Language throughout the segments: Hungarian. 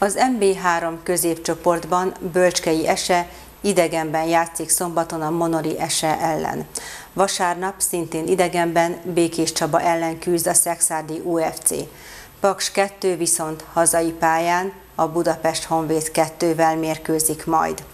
Az MB3 középcsoportban Bölcskei Ese idegenben játszik szombaton a Monori Ese ellen. Vasárnap szintén idegenben Békés Csaba ellen küzd a Szexárdi UFC. Paks 2 viszont hazai pályán a Budapest Honvéd 2-vel mérkőzik majd.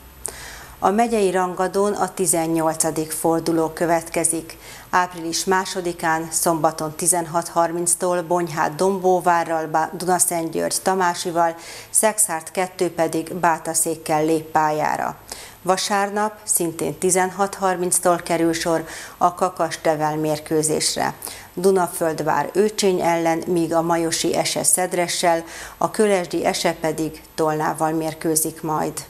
A megyei rangadón a 18. forduló következik. Április másodikán, szombaton 16.30-tól Bonyhát Dombóvárral, Dunaszentgyörgy Tamásival, Szexárt 2 pedig Bátaszékkel lép pályára. Vasárnap szintén 16.30-tól kerül sor a Kakas-Devel mérkőzésre. Dunaföldvár Őcsény ellen, míg a Majosi Ese Szedressel, a Kölesdi Ese pedig Tolnával mérkőzik majd.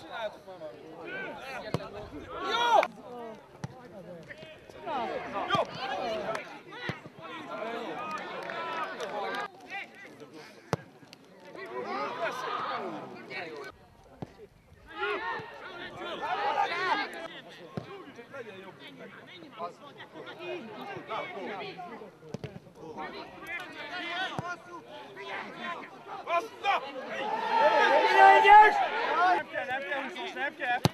Csináljátok már már! Jó! Azt! Nem kell, nem kell, nem kell, nem kell.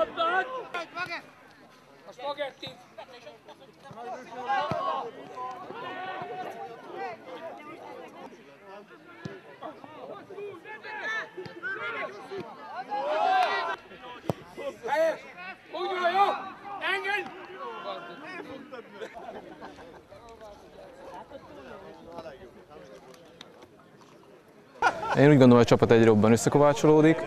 A spagetti! Helyes! Úgy van, jó! Engedj! Én úgy gondolom, hogy a csapat egyre jobban összekovácsolódik.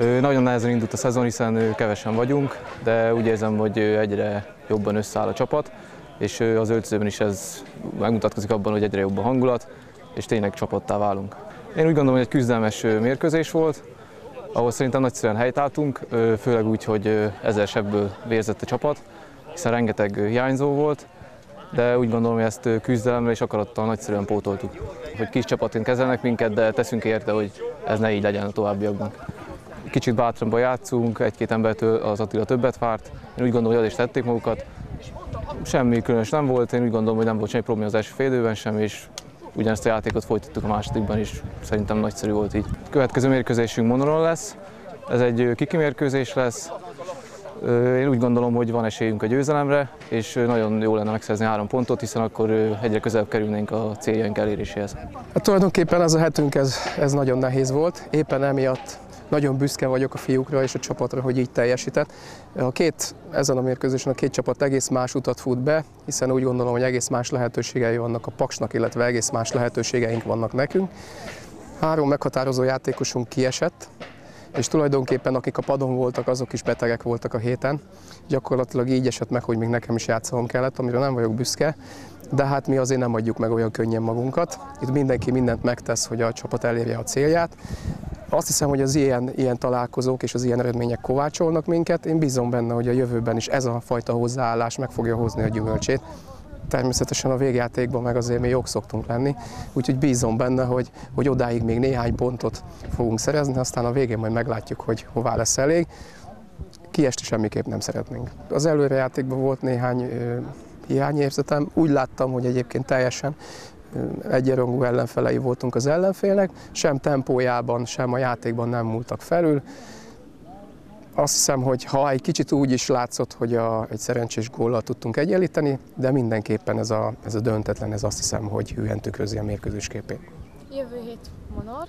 Nagyon nehezen indult a szezon, hiszen kevesen vagyunk, de úgy érzem, hogy egyre jobban összeáll a csapat, és az öltözőben is ez megmutatkozik abban, hogy egyre jobb a hangulat, és tényleg csapattá válunk. Én úgy gondolom, hogy egy küzdelmes mérkőzés volt, ahol szerintem nagyszerűen helytáltunk, főleg úgy, hogy ezer sebből vérzett a csapat, hiszen rengeteg hiányzó volt, de úgy gondolom, hogy ezt ö, küzdelemre és akarattal nagyszerűen pótoltuk. Hogy kis csapatként kezelnek minket, de teszünk érte, hogy ez ne így legyen a továbbiakban. Kicsit bátrabban játszunk, egy-két embertől az Attila többet várt. Én úgy gondolom, hogy el is tették magukat. Semmi különös nem volt, én úgy gondolom, hogy nem volt semmi probléma az első fél időben sem, és ugyanezt a játékot folytattuk a másodikban is. Szerintem nagyszerű volt így. Következő mérkőzésünk Monoron lesz. Ez egy ö, kiki mérkőzés lesz. Én úgy gondolom, hogy van esélyünk a győzelemre, és nagyon jó lenne megszerzni három pontot, hiszen akkor egyre közelebb kerülnénk a céljaink eléréséhez. Hát tulajdonképpen ez a hetünk ez, ez nagyon nehéz volt, éppen emiatt nagyon büszke vagyok a fiúkra és a csapatra, hogy így teljesített. A két, ezen a mérkőzésen a két csapat egész más utat fut be, hiszen úgy gondolom, hogy egész más lehetőségei vannak a Paksnak, illetve egész más lehetőségeink vannak nekünk. Három meghatározó játékosunk kiesett, és tulajdonképpen akik a padon voltak, azok is betegek voltak a héten. Gyakorlatilag így esett meg, hogy még nekem is játszolom kellett, amire nem vagyok büszke, de hát mi azért nem adjuk meg olyan könnyen magunkat. Itt mindenki mindent megtesz, hogy a csapat elérje a célját. Azt hiszem, hogy az ilyen, ilyen találkozók és az ilyen eredmények kovácsolnak minket. Én bízom benne, hogy a jövőben is ez a fajta hozzáállás meg fogja hozni a gyümölcsét. Természetesen a végjátékban meg azért mi jók szoktunk lenni, úgyhogy bízom benne, hogy, hogy odáig még néhány pontot fogunk szerezni, aztán a végén majd meglátjuk, hogy hová lesz elég. Kiesti semmiképp nem szeretnénk. Az előrejátékban volt néhány hiányérzetem. Úgy láttam, hogy egyébként teljesen egyenrangú ellenfelei voltunk az ellenfélnek, sem tempójában, sem a játékban nem múltak felül. Azt hiszem, hogy ha egy kicsit úgy is látszott, hogy a, egy szerencsés góllal tudtunk egyenlíteni, de mindenképpen ez a, ez a döntetlen, ez azt hiszem, hogy hűen tükrözi a mérkőzés képét. Jövő hét Monor.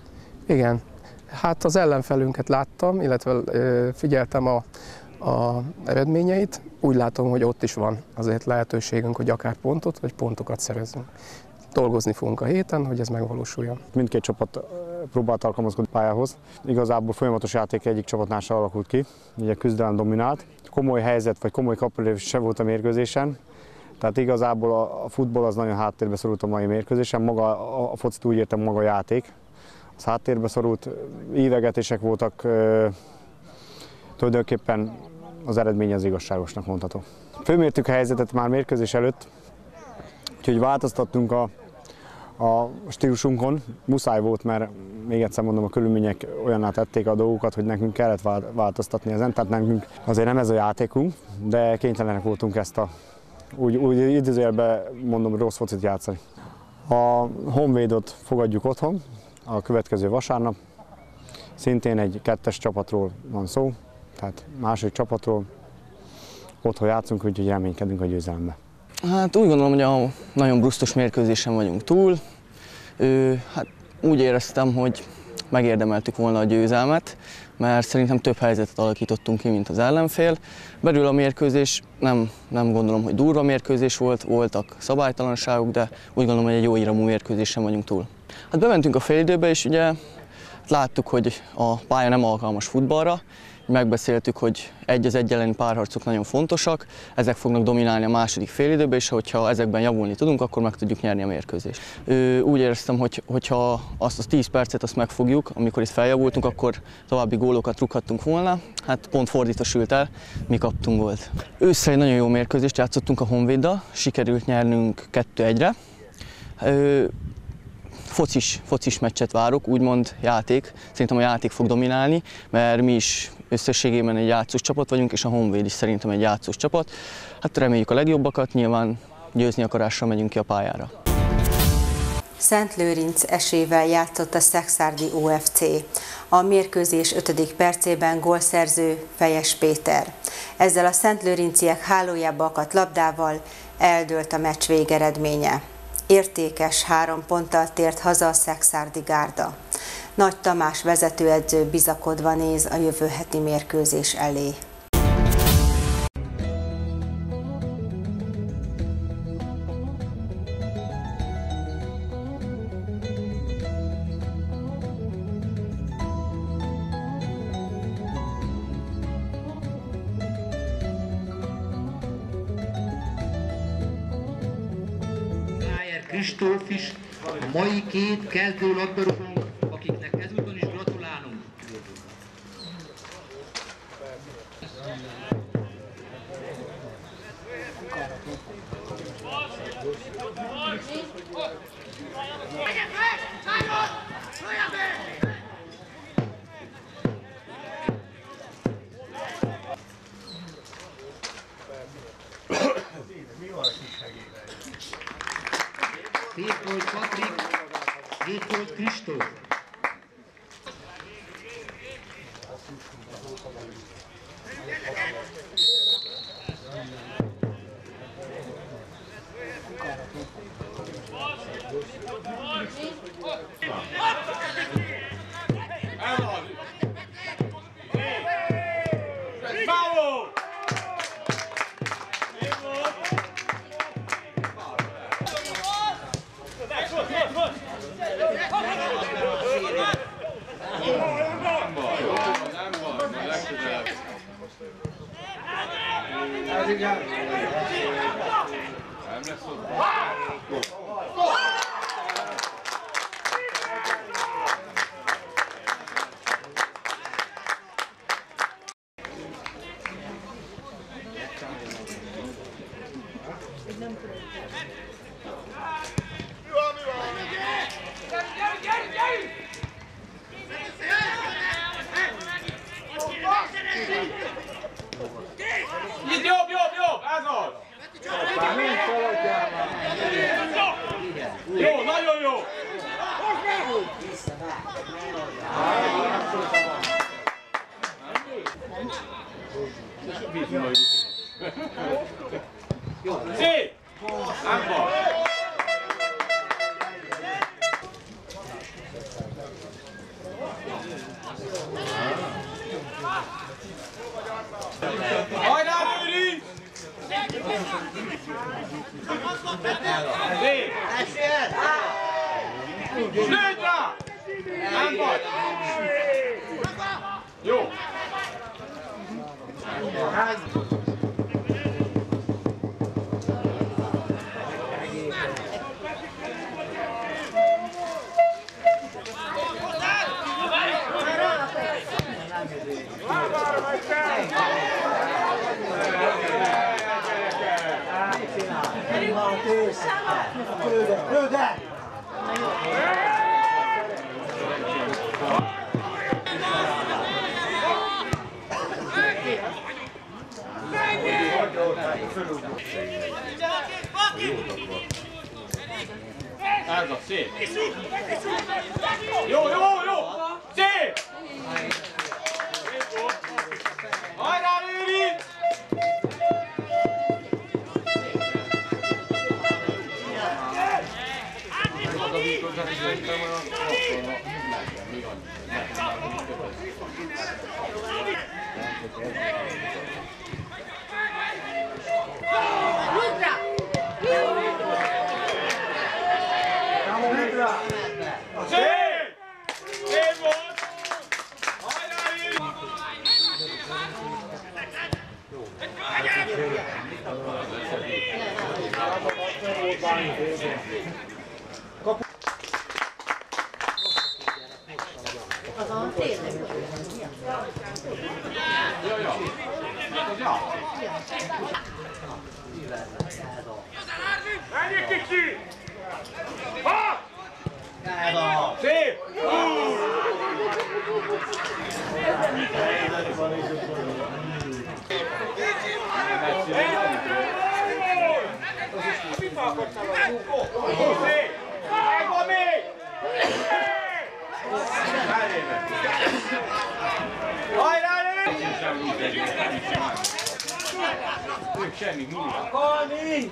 Igen, hát az ellenfelünket láttam, illetve figyeltem a, a eredményeit. úgy látom, hogy ott is van azért lehetőségünk, hogy akár pontot vagy pontokat szerezzünk. Dolgozni fogunk a héten, hogy ez megvalósuljon. Mindkét csapat próbált alkalmazkodni pályához. Igazából folyamatos játék egyik csapatnál sem alakult ki, ugye küzdelem dominált. Komoly helyzet vagy komoly kapulés se volt a mérkőzésen, tehát igazából a futball az nagyon háttérbe szorult a mai mérkőzésen, maga a focit úgy értem maga a játék. Az háttérbe szorult, ívegetések voltak, tulajdonképpen az eredmény az igazságosnak mondható. Főmértük a helyzetet már mérkőzés előtt, úgyhogy változtattunk a, a stílusunkon. Muszáj volt, mert még egyszer mondom, a körülmények olyanná tették a dolgokat, hogy nekünk kellett változtatni ezen, tehát nekünk azért nem ez a játékunk, de kénytelenek voltunk ezt a úgy, úgy idézőjelben mondom rossz focit játszani. A Honvédot fogadjuk otthon a következő vasárnap. Szintén egy kettes csapatról van szó, tehát második csapatról. Otthon játszunk, úgyhogy reménykedünk a győzelembe. Hát úgy gondolom, hogy a nagyon brusztos mérkőzésen vagyunk túl. Ő, hát úgy éreztem, hogy megérdemeltük volna a győzelmet, mert szerintem több helyzetet alakítottunk ki, mint az ellenfél. Belül a mérkőzés nem, nem gondolom, hogy durva mérkőzés volt, voltak szabálytalanságok, de úgy gondolom, hogy egy jó íramú mérkőzésen vagyunk túl. Hát bementünk a félidőbe, és ugye láttuk, hogy a pálya nem alkalmas futballra, megbeszéltük, hogy egy az egy elleni párharcok nagyon fontosak, ezek fognak dominálni a második félidőben, és hogyha ezekben javulni tudunk, akkor meg tudjuk nyerni a mérkőzést. Úgy éreztem, hogy hogyha azt a 10 percet azt megfogjuk, amikor itt feljavultunk, akkor további gólokat rúghattunk volna. Hát pont fordítva sült el, mi kaptunk volt. Ősszel egy nagyon jó mérkőzést játszottunk a Honvéddal, sikerült nyernünk 2-1-re focis, focis meccset várok, úgymond játék. Szerintem a játék fog dominálni, mert mi is összességében egy játszós csapat vagyunk, és a Honvéd is szerintem egy játszós csapat. Hát reméljük a legjobbakat, nyilván győzni akarással megyünk ki a pályára. Szent Lőrinc esével játszott a Szexárdi UFC. A mérkőzés 5. percében gólszerző Fejes Péter. Ezzel a Szent Lőrinciek hálójába akadt labdával eldőlt a meccs végeredménye értékes három ponttal tért haza a Szexárdi Gárda. Nagy Tamás vezetőedző bizakodva néz a jövő heti mérkőzés elé. Kristóf is, a mai két keltő labdarúgónk, akiknek ezúton is gratulálunk. Szép Patrik, szép volt Kristóf. Sì! Ambo! Oi, Davidi! Sì! Sì! Támad! Jó! Házba! Köde! Köde! allora sì Menjünk kicsi! Ha! Bravo! Sì! Mi fa portare? Sì! Seguami! Vai, Rani! Semmi, nulla. Colin!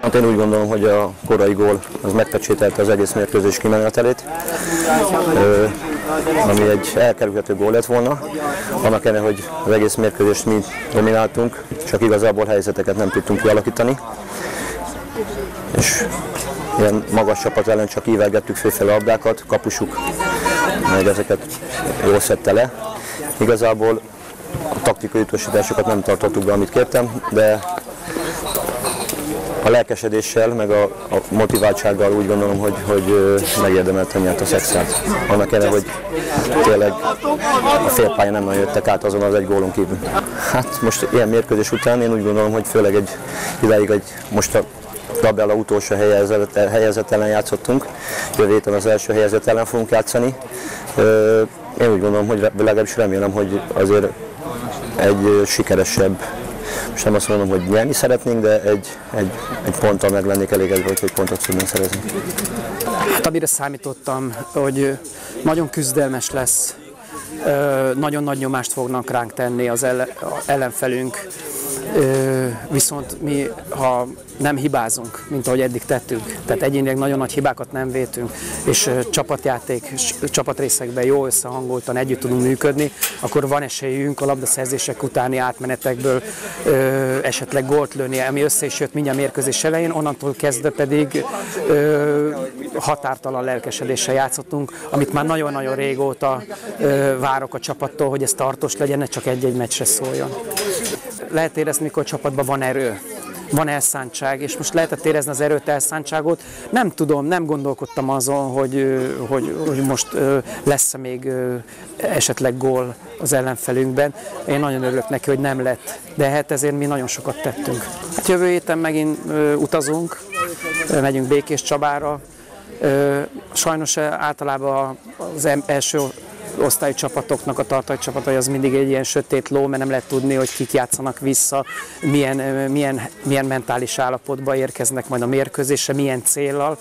Hát én úgy gondolom, hogy a korai gól az megpecsételte az egész mérkőzés kimenetelét, ami egy elkerülhető gól lett volna. Annak ellenére, hogy az egész mérkőzést mi domináltunk, csak igazából helyzeteket nem tudtunk kialakítani. És ilyen magas csapat ellen csak ívelgettük főfele labdákat, kapusuk meg ezeket jól szedte le. Igazából a taktikai utasításokat nem tartottuk be, amit kértem, de a lelkesedéssel, meg a, a motiváltsággal úgy gondolom, hogy, hogy megérdemelten nyert a szexát. Annak ellenére, hogy tényleg a félpályán nem nagyon jöttek át azon az egy gólon kívül. Hát most ilyen mérkőzés után én úgy gondolom, hogy főleg egy idáig egy most a tabella utolsó helyezett, helyezett ellen játszottunk, jövő héten az első helyezett ellen fogunk játszani. Én úgy gondolom, hogy legalábbis remélem, hogy azért egy sikeresebb most nem azt mondom, hogy nyerni szeretnénk, de egy, egy, egy ponttal meg lennék elégedve, hogy egy pontot tudnánk szerezni. Hát amire számítottam, hogy nagyon küzdelmes lesz, nagyon nagy nyomást fognak ránk tenni az ellen, ellenfelünk, viszont mi, ha nem hibázunk, mint ahogy eddig tettünk, tehát egyénileg nagyon nagy hibákat nem vétünk, és csapatjáték, csapatrészekben jó összehangoltan együtt tudunk működni, akkor van esélyünk a labdaszerzések utáni átmenetekből ö, esetleg gólt lőni, ami össze is jött mindjárt mérkőzés elején, onnantól kezdve pedig ö, határtalan lelkesedéssel játszottunk, amit már nagyon-nagyon régóta ö, várok a csapattól, hogy ez tartós legyen, ne csak egy-egy meccsre szóljon. Lehet érezni, mikor a csapatban van erő, van elszántság, és most lehetett érezni az erőt, elszántságot. Nem tudom, nem gondolkodtam azon, hogy, hogy, hogy most ö, lesz-e még esetleg gól az ellenfelünkben. Én nagyon örülök neki, hogy nem lett, de hát ezért mi nagyon sokat tettünk. Hát jövő héten megint utazunk, megyünk Békés Csabára. Sajnos általában az első osztályú csapatoknak a tartai csapatai az mindig egy ilyen sötét ló, mert nem lehet tudni, hogy kik játszanak vissza, milyen, milyen, milyen mentális állapotba érkeznek majd a mérkőzésre, milyen céllal.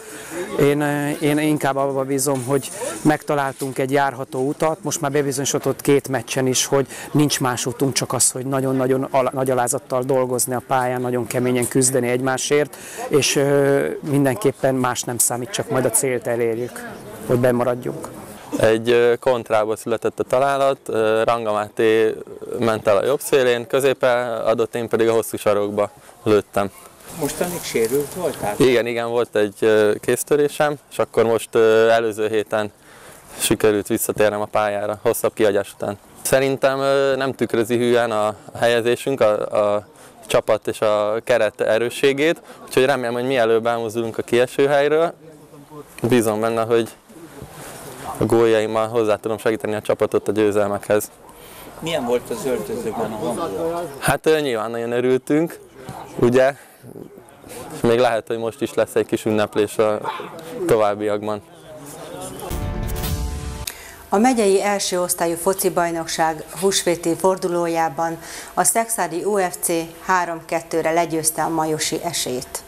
Én, én inkább abba bízom, hogy megtaláltunk egy járható utat, most már bebizonyosodott két meccsen is, hogy nincs más útunk, csak az, hogy nagyon-nagyon al- nagy alázattal dolgozni a pályán, nagyon keményen küzdeni egymásért, és ö, mindenképpen más nem számít, csak majd a célt elérjük, hogy bemaradjunk. Egy kontrából született a találat, ö, Rangamáté ment el a jobb szélén, középe adott, én pedig a hosszú sarokba lőttem. Mostanig sérült voltál? Igen, igen, volt egy kéztörésem, és akkor most előző héten sikerült visszatérnem a pályára, hosszabb kihagyás után. Szerintem nem tükrözi hülyen a helyezésünk, a, a csapat és a keret erősségét, úgyhogy remélem, hogy mielőbb elmozdulunk a kieső helyről. Bízom benne, hogy a góljaimmal hozzá tudom segíteni a csapatot a győzelmekhez. Milyen volt az öltözőben a hangulat? Hát nyilván nagyon örültünk, ugye? És még lehet, hogy most is lesz egy kis ünneplés a továbbiakban. A megyei első osztályú foci bajnokság húsvéti fordulójában a Szexádi UFC 3-2-re legyőzte a Majosi esélyt.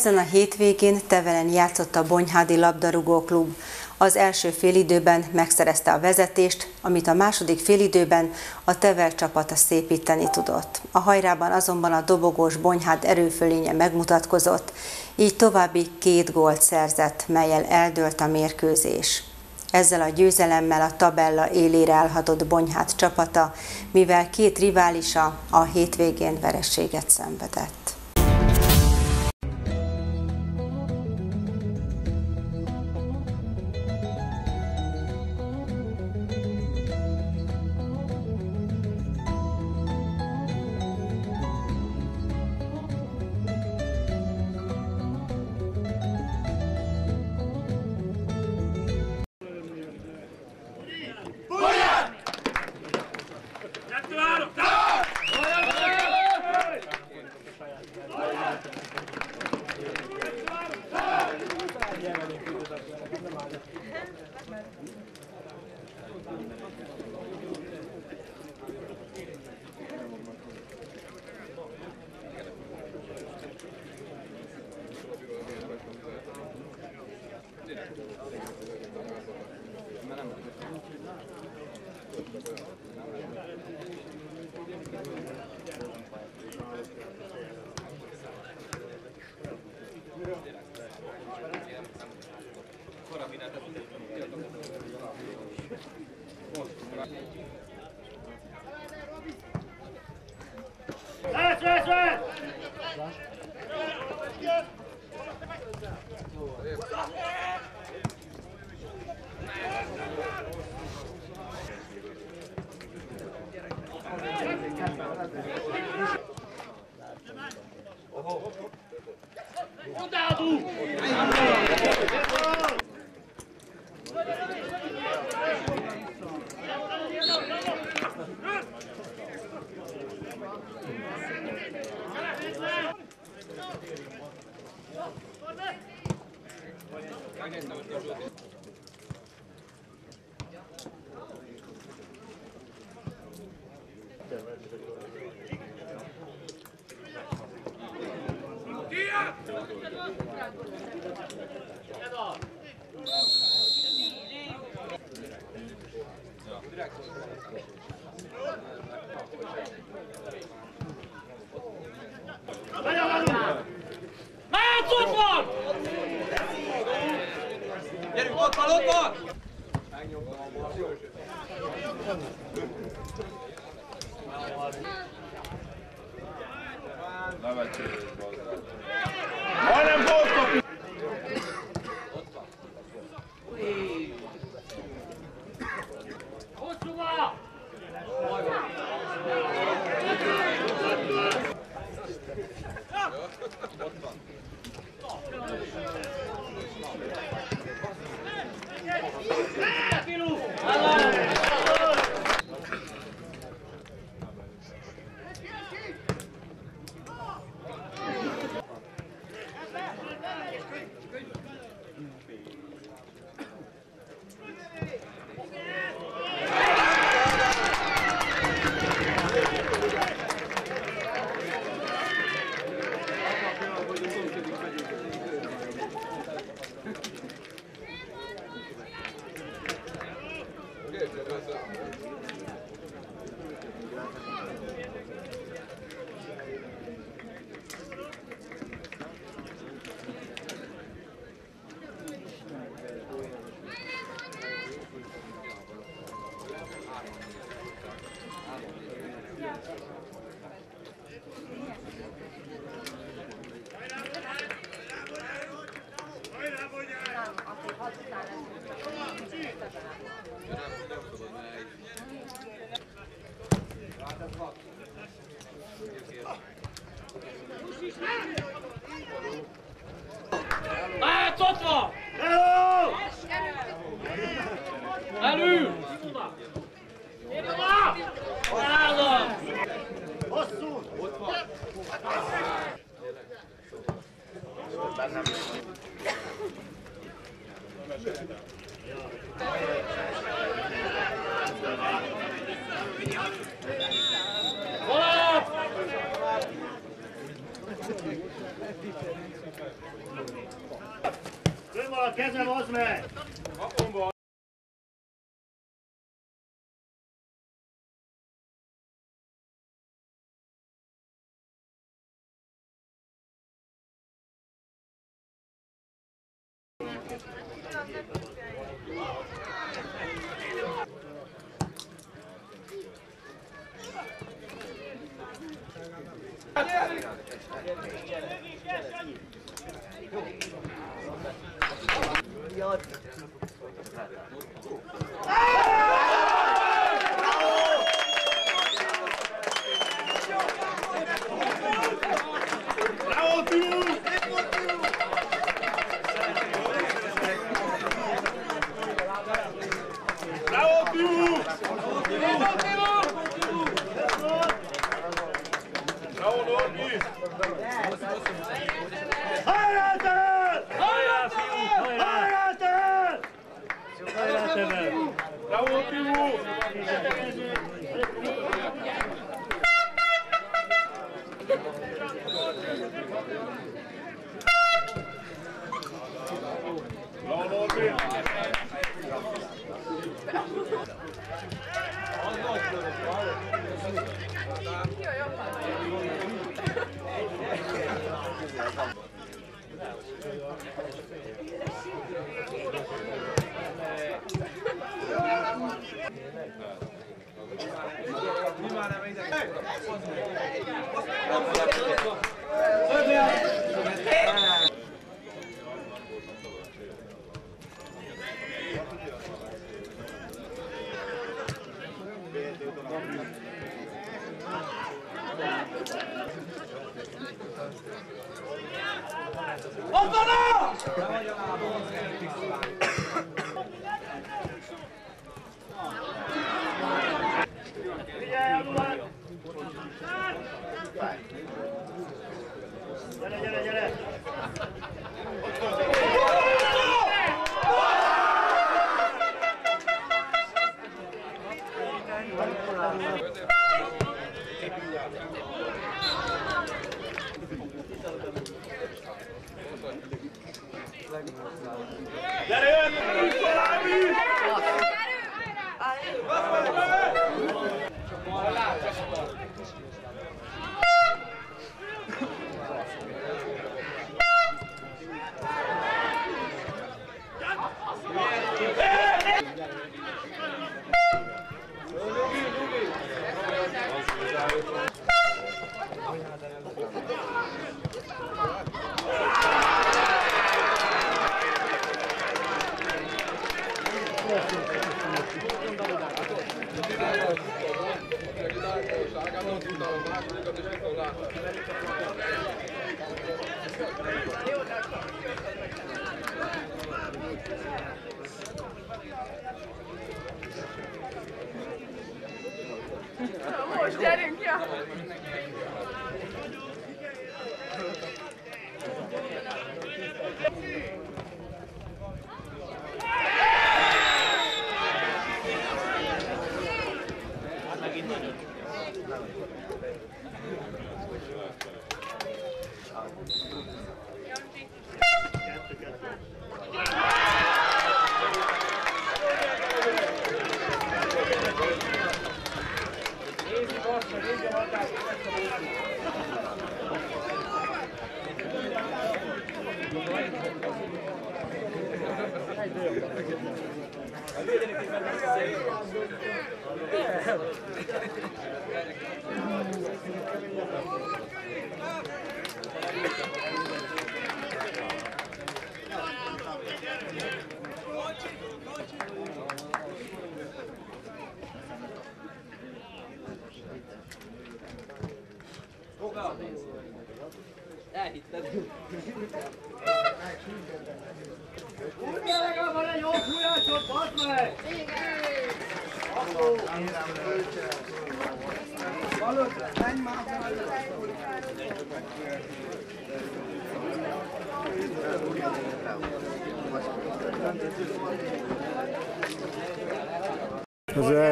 Ezen a hétvégén Tevelen játszott a Bonyhádi Labdarúgó Klub. Az első félidőben megszerezte a vezetést, amit a második félidőben a Tevel csapata szépíteni tudott. A hajrában azonban a dobogós Bonyhád erőfölénye megmutatkozott, így további két gólt szerzett, melyel eldőlt a mérkőzés. Ezzel a győzelemmel a tabella élére állhatott Bonyhád csapata, mivel két riválisa a hétvégén verességet szenvedett.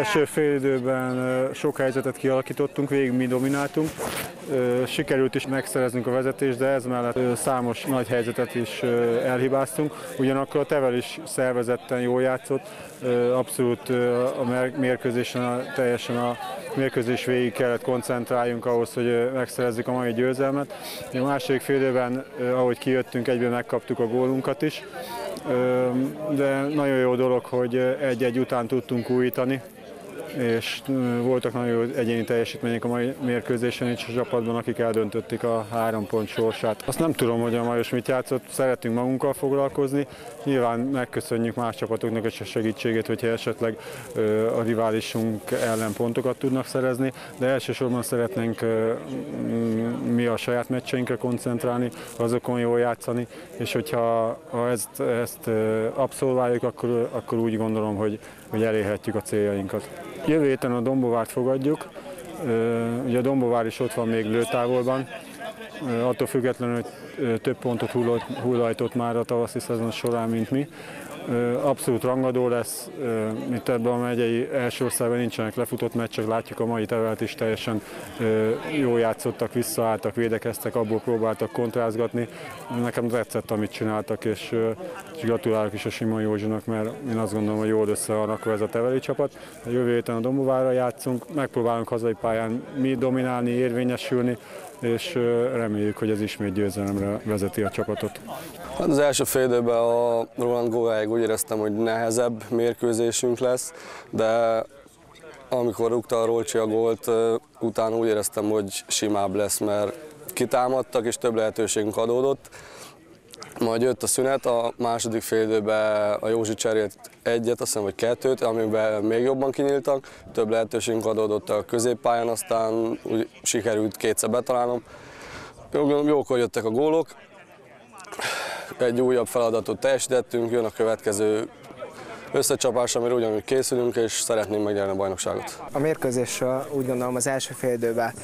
Első fél időben sok helyzetet kialakítottunk, végig mi domináltunk. Sikerült is megszereznünk a vezetést, de ez mellett számos nagy helyzetet is elhibáztunk. Ugyanakkor a Tevel is szervezetten jól játszott, abszolút a mérkőzésen teljesen a mérkőzés végig kellett koncentráljunk ahhoz, hogy megszerezzük a mai győzelmet. A második fél időben, ahogy kijöttünk, egyben megkaptuk a gólunkat is, de nagyon jó dolog, hogy egy-egy után tudtunk újítani, és voltak nagyon jó egyéni teljesítmények a mai mérkőzésen is a csapatban, akik eldöntötték a három pont sorsát. Azt nem tudom, hogy a Majos mit játszott, szeretünk magunkkal foglalkozni. Nyilván megköszönjük más csapatoknak is a segítségét, hogyha esetleg a riválisunk ellen pontokat tudnak szerezni, de elsősorban szeretnénk mi a saját meccseinkre koncentrálni, azokon jól játszani, és hogyha ha ezt, ezt abszolváljuk, akkor, akkor úgy gondolom, hogy, hogy elérhetjük a céljainkat. Jövő héten a Dombovárt fogadjuk, ugye a Dombovár is ott van még lőtávolban, attól függetlenül, hogy több pontot hullajtott már a tavaszi szezon során, mint mi. Abszolút rangadó lesz, mint ebben a megyei első osztályban nincsenek lefutott meccsek, látjuk a mai tevelt is teljesen jól játszottak, visszaálltak, védekeztek, abból próbáltak kontrázgatni. Nekem tetszett, amit csináltak, és, gratulálok is a Simon Józsinak, mert én azt gondolom, hogy jól össze van ez a teveli csapat. A jövő héten a Dombóvára játszunk, megpróbálunk hazai pályán mi dominálni, érvényesülni, és reméljük, hogy ez ismét győzelemre vezeti a csapatot. Hát az első fél időben a Roland góláig úgy éreztem, hogy nehezebb mérkőzésünk lesz, de amikor rúgta a Rolcsi a gólt, utána úgy éreztem, hogy simább lesz, mert kitámadtak és több lehetőségünk adódott. Majd jött a szünet, a második fél időben a Józsi cserélt egyet, azt hiszem, hogy kettőt, amiben még jobban kinyíltak, több lehetőségünk adódott a középpályán, aztán úgy sikerült kétszer betalálnom. Jókor jöttek a gólok, egy újabb feladatot teljesítettünk, jön a következő összecsapás, amire ugyanúgy készülünk, és szeretnénk megnyerni a bajnokságot. A mérkőzésről úgy gondolom az első fél időben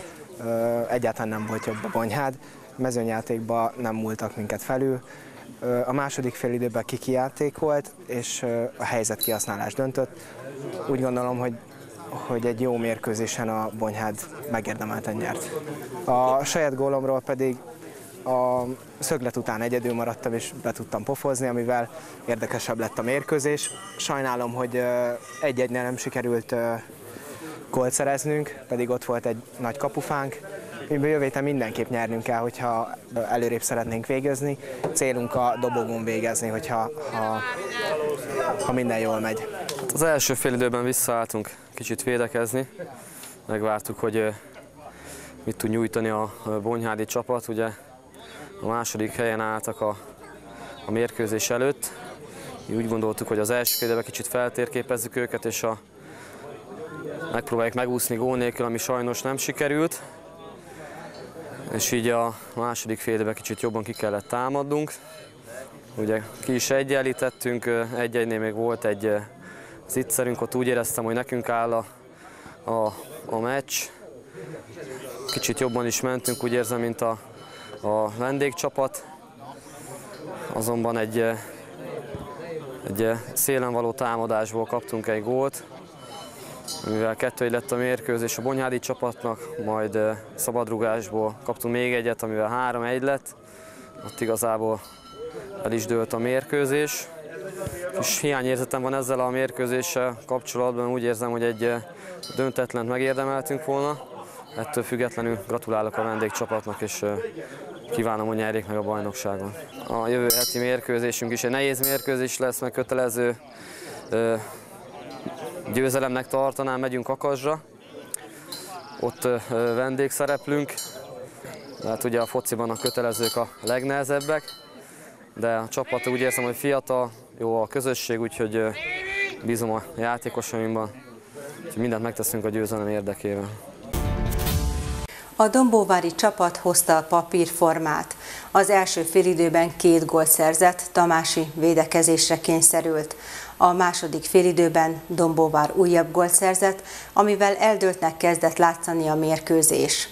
egyáltalán nem volt jobb a Bonyhád, mezőnyjátékban nem múltak minket felül, a második fél időben kiki volt, és a helyzet kihasználás döntött. Úgy gondolom, hogy hogy egy jó mérkőzésen a Bonyhád megérdemelten nyert. A saját gólomról pedig a szöglet után egyedül maradtam, és be tudtam pofozni, amivel érdekesebb lett a mérkőzés. Sajnálom, hogy egy-egynél nem sikerült gólt szereznünk, pedig ott volt egy nagy kapufánk. Jövő héten mindenképp nyernünk kell, hogyha előrébb szeretnénk végezni. Célunk a dobogón végezni, hogyha ha, ha minden jól megy. Az első fél időben visszaálltunk kicsit védekezni. Megvártuk, hogy mit tud nyújtani a Bonyhádi csapat. Ugye a második helyen álltak a, a mérkőzés előtt. Úgy gondoltuk, hogy az első fél időben kicsit feltérképezzük őket, és a, megpróbáljuk megúszni gól nélkül, ami sajnos nem sikerült és így a második félidőben kicsit jobban ki kellett támadnunk. Ugye ki is egyenlítettünk, egy-egynél még volt egy zicserünk, ott úgy éreztem, hogy nekünk áll a, a, a meccs. Kicsit jobban is mentünk, úgy érzem, mint a, a vendégcsapat. Azonban egy, egy szélen való támadásból kaptunk egy gólt, mivel kettő lett a mérkőzés a Bonyhádi csapatnak, majd szabadrugásból kaptunk még egyet, amivel három egy lett. Ott igazából el is dőlt a mérkőzés. És hiányérzetem van ezzel a mérkőzéssel kapcsolatban, úgy érzem, hogy egy döntetlent megérdemeltünk volna. Ettől függetlenül gratulálok a vendégcsapatnak, és kívánom, hogy nyerjék meg a bajnokságon. A jövő heti mérkőzésünk is egy nehéz mérkőzés lesz, meg kötelező győzelemnek tartanám, megyünk Akasra. Ott vendégszereplünk. Hát ugye a fociban a kötelezők a legnehezebbek, de a csapat úgy érzem, hogy fiatal, jó a közösség, úgyhogy bízom a játékosaimban. Úgyhogy mindent megteszünk a győzelem érdekében. A Dombóvári csapat hozta a papírformát. Az első félidőben két gólt szerzett, Tamási védekezésre kényszerült. A második félidőben Dombóvár újabb gólt szerzett, amivel eldőltnek kezdett látszani a mérkőzés.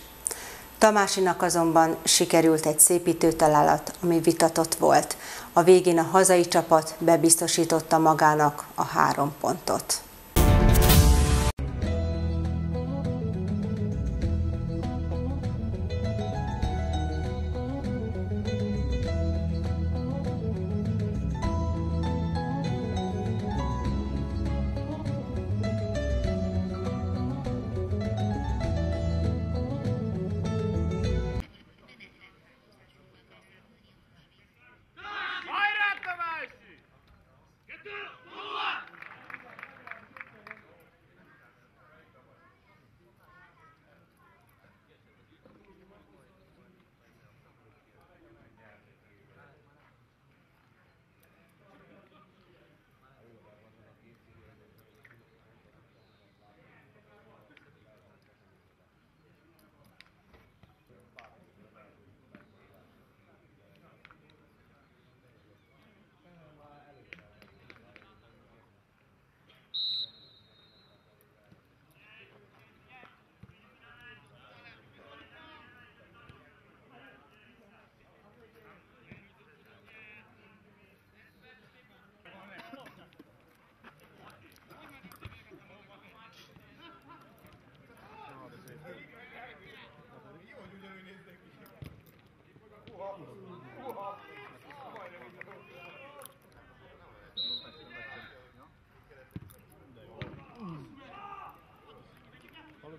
Tamásinak azonban sikerült egy szépítő találat, ami vitatott volt. A végén a hazai csapat bebiztosította magának a három pontot.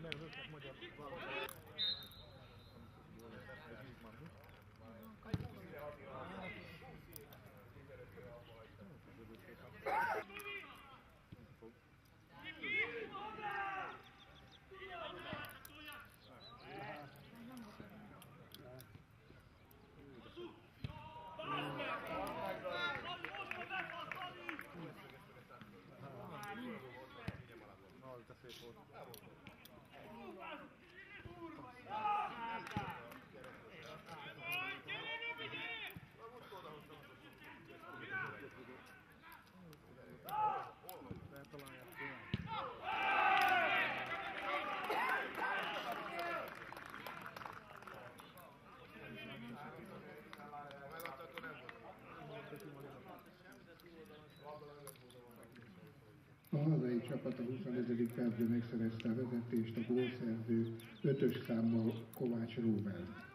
megvőttek magyar. A hazai csapat a 25. percben megszerezte a vezetést a gólszerző 5-ös számmal Kovács Róbert.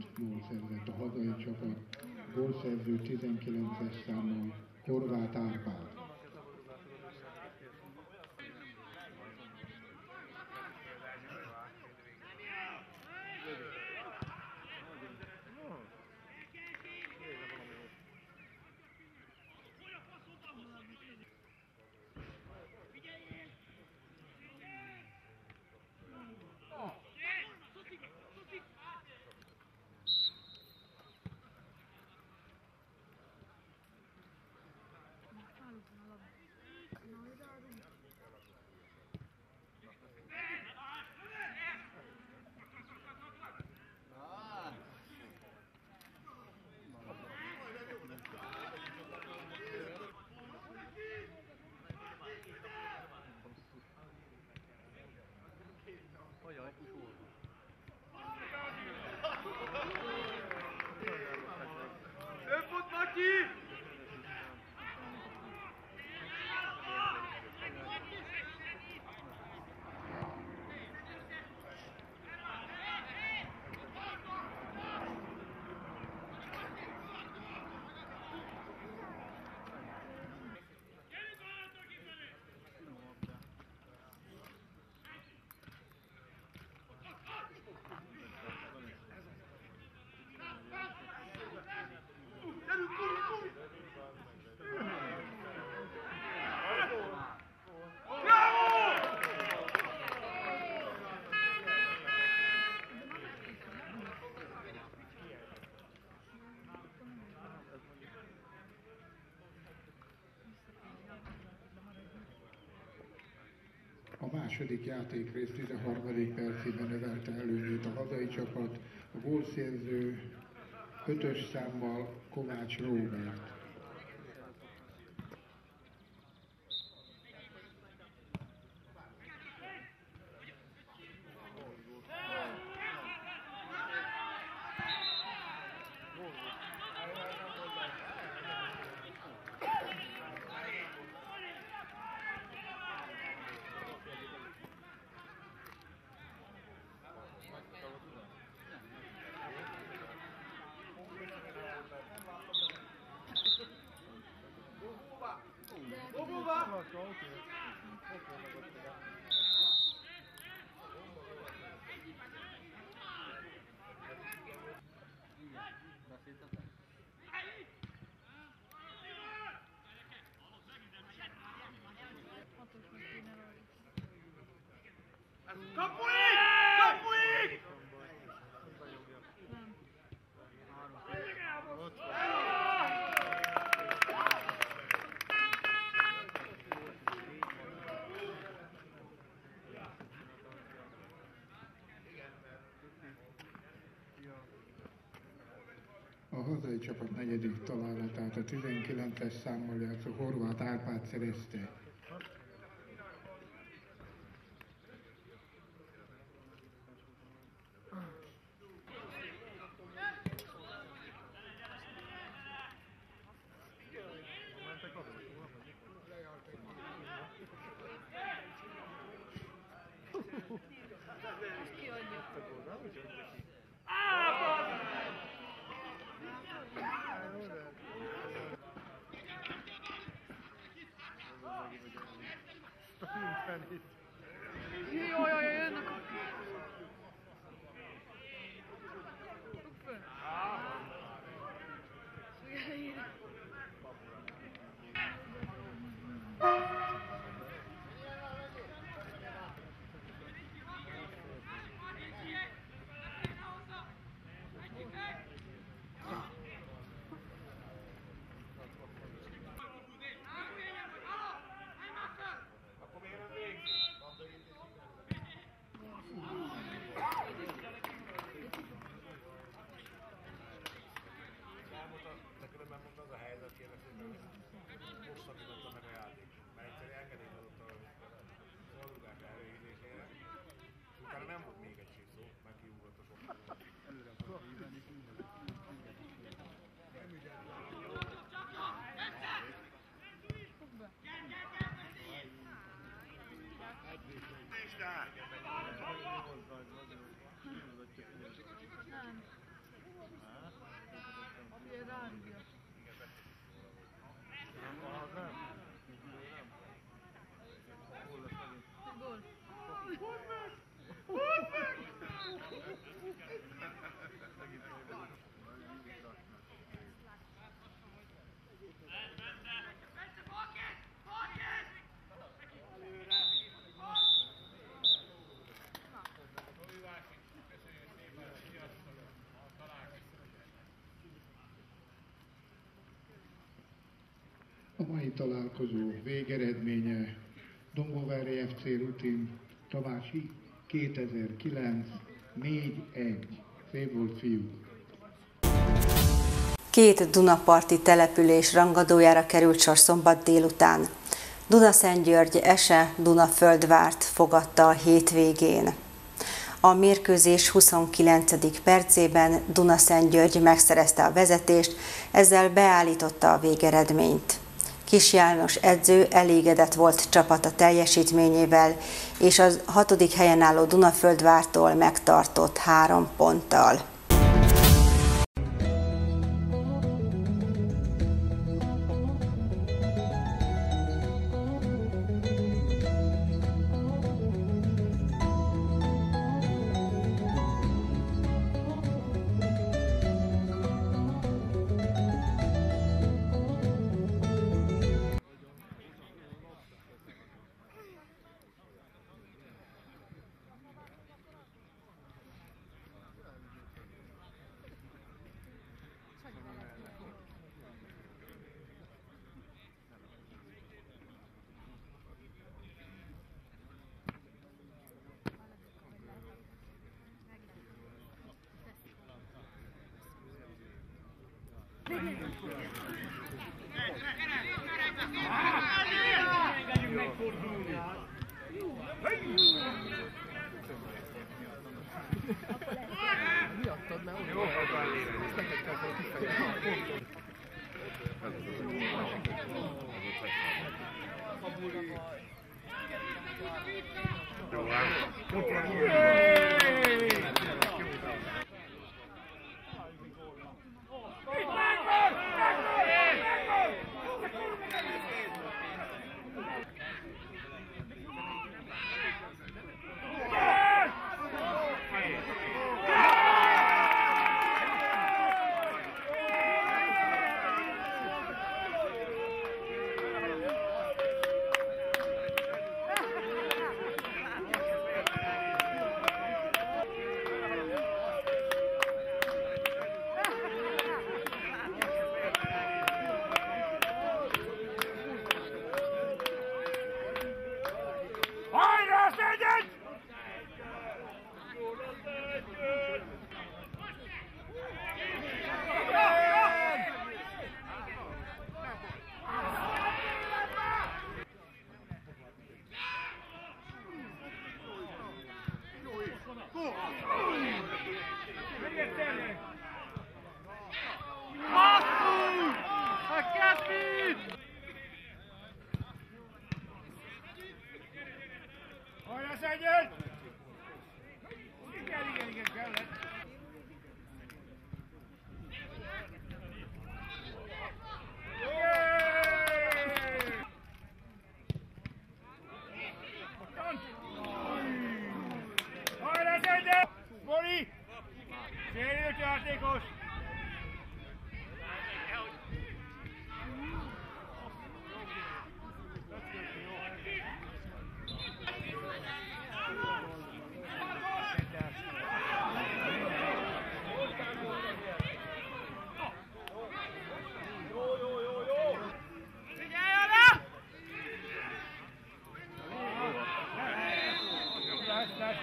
Ismét gól szerzett a hazai csapat, gólszerző 19-es számmal Horváth Árpád. Második játékrész 13. percében növelte előnyét a hazai csapat, a gólszerző 5-ös számmal Kovács Róbert. Hazai csapat negyedik találatát a 19-es számmal játszó Horváth Árpád szerezte. Jó, jó, jó, jönnek a... nem volt még egy szó, mert kiugrott a sok. Előre fog hívni, Nem. Azért rándja. Gól. A mai találkozó végeredménye Dombóvári FC rutin Tavási 2009 4-1. Szép volt fiúk! Két Dunaparti település rangadójára került sor szombat délután. Dunaszentgyörgy Ese Dunaföldvárt fogadta a hétvégén. A mérkőzés 29. percében Dunaszentgyörgy megszerezte a vezetést, ezzel beállította a végeredményt. Kis János edző elégedett volt csapata teljesítményével, és az hatodik helyen álló Dunaföldvártól megtartott három ponttal. Miattad, mert ott neked kell kifejezni. A buli. Jó, hát.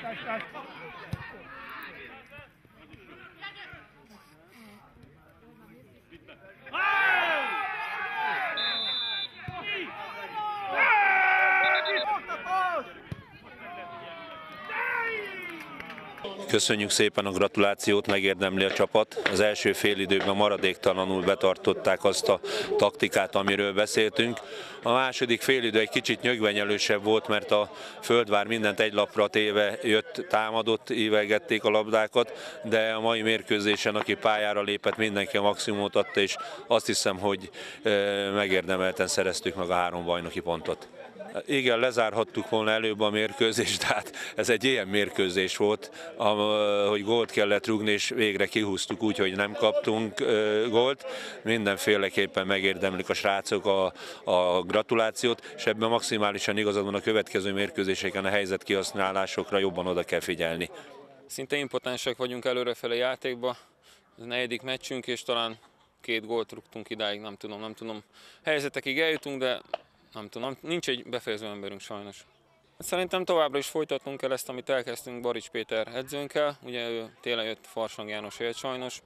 Lesz, lesz, Köszönjük szépen a gratulációt, megérdemli a csapat. Az első fél időben maradéktalanul betartották azt a taktikát, amiről beszéltünk. A második fél idő egy kicsit nyögvenyelősebb volt, mert a Földvár mindent egy lapra téve jött, támadott, ívelgették a labdákat, de a mai mérkőzésen, aki pályára lépett, mindenki a maximumot adta, és azt hiszem, hogy eh, megérdemelten szereztük meg a három bajnoki pontot. Igen, lezárhattuk volna előbb a mérkőzést, de hát ez egy ilyen mérkőzés volt, hogy gólt kellett rúgni, és végre kihúztuk úgy, hogy nem kaptunk gólt. Mindenféleképpen megérdemlik a srácok a, a gratulációt, és ebben maximálisan igazad van a következő mérkőzéseken a helyzet kihasználásokra jobban oda kell figyelni. Szinte impotensek vagyunk előrefele játékba. Ez a negyedik meccsünk, és talán két gólt rúgtunk idáig, nem tudom, nem tudom. Helyzetekig eljutunk, de nem tudom, nincs egy befejező emberünk sajnos. Szerintem továbbra is folytatnunk kell ezt, amit elkezdtünk Barics Péter edzőnkkel. Ugye ő télen jött Farsang János sajnos.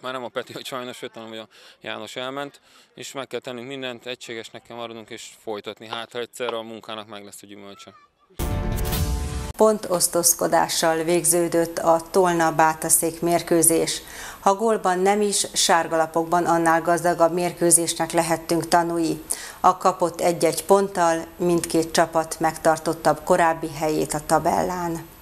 Már nem a Peti, hogy sajnos jött, hanem hogy a János elment. És meg kell tennünk mindent, egységesnek kell maradnunk és folytatni. Hát ha egyszer a munkának meg lesz a gyümölcse. Pontosztozkodással végződött a Tolna-Bátaszék mérkőzés. Ha gólban nem is, sárgalapokban annál gazdagabb mérkőzésnek lehettünk tanúi. A kapott egy-egy ponttal mindkét csapat megtartotta korábbi helyét a tabellán.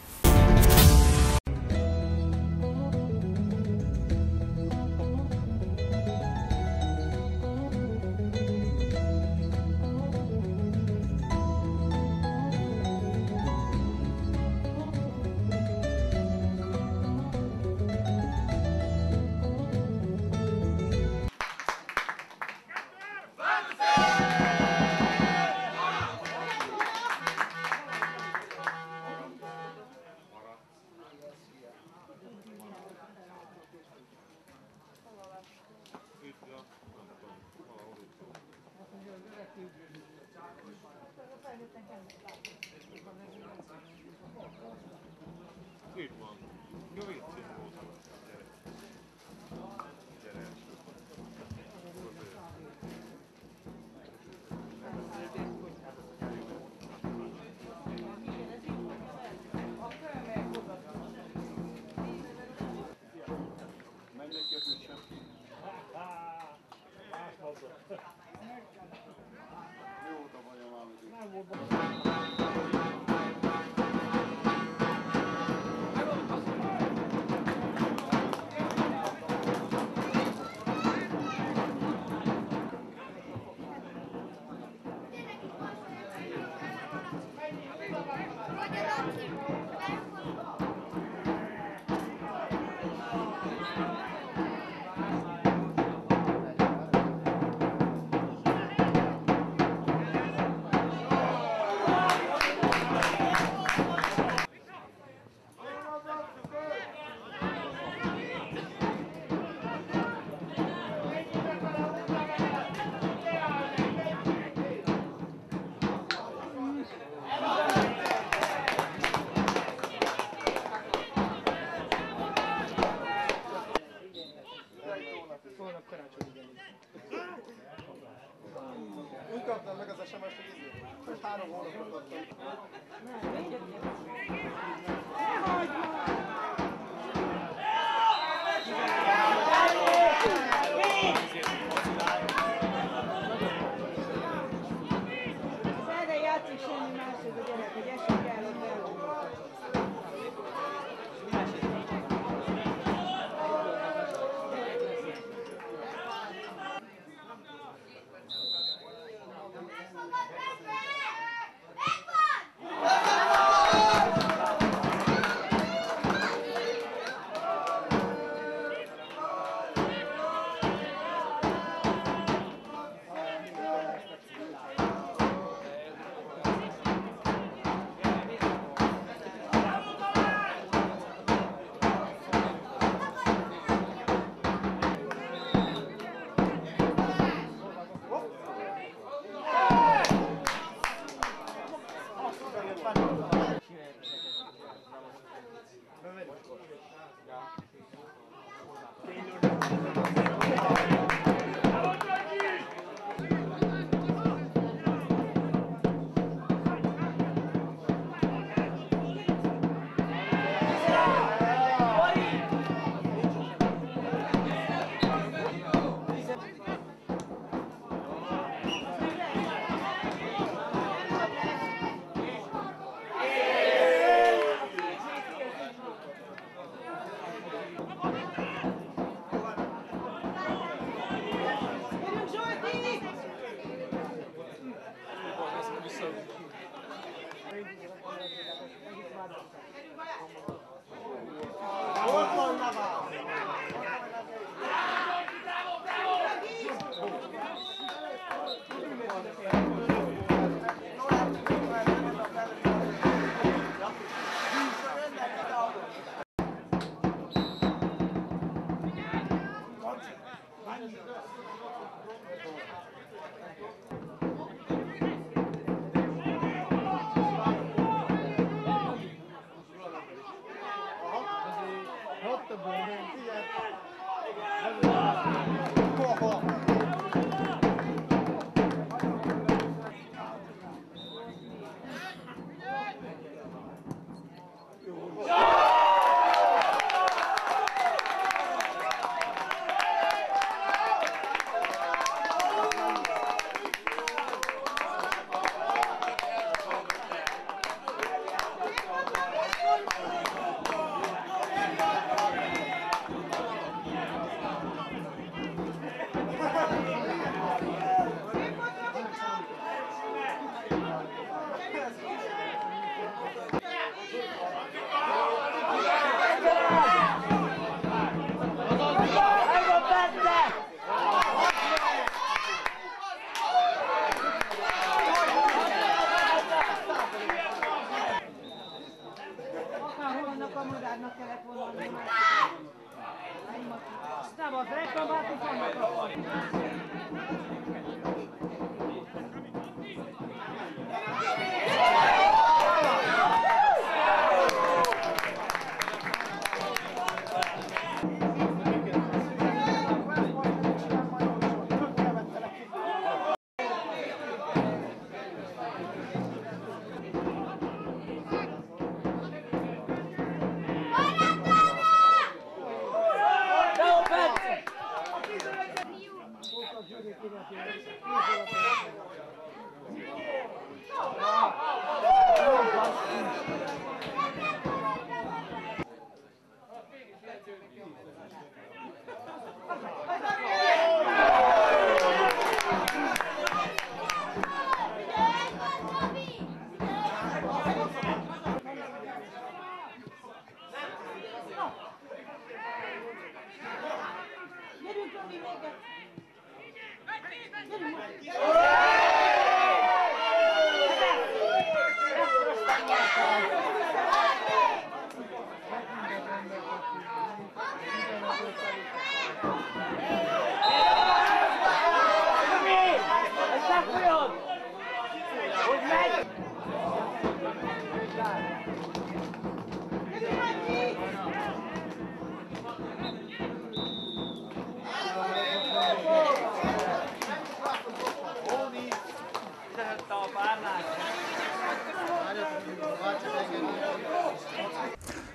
Muutama ja mä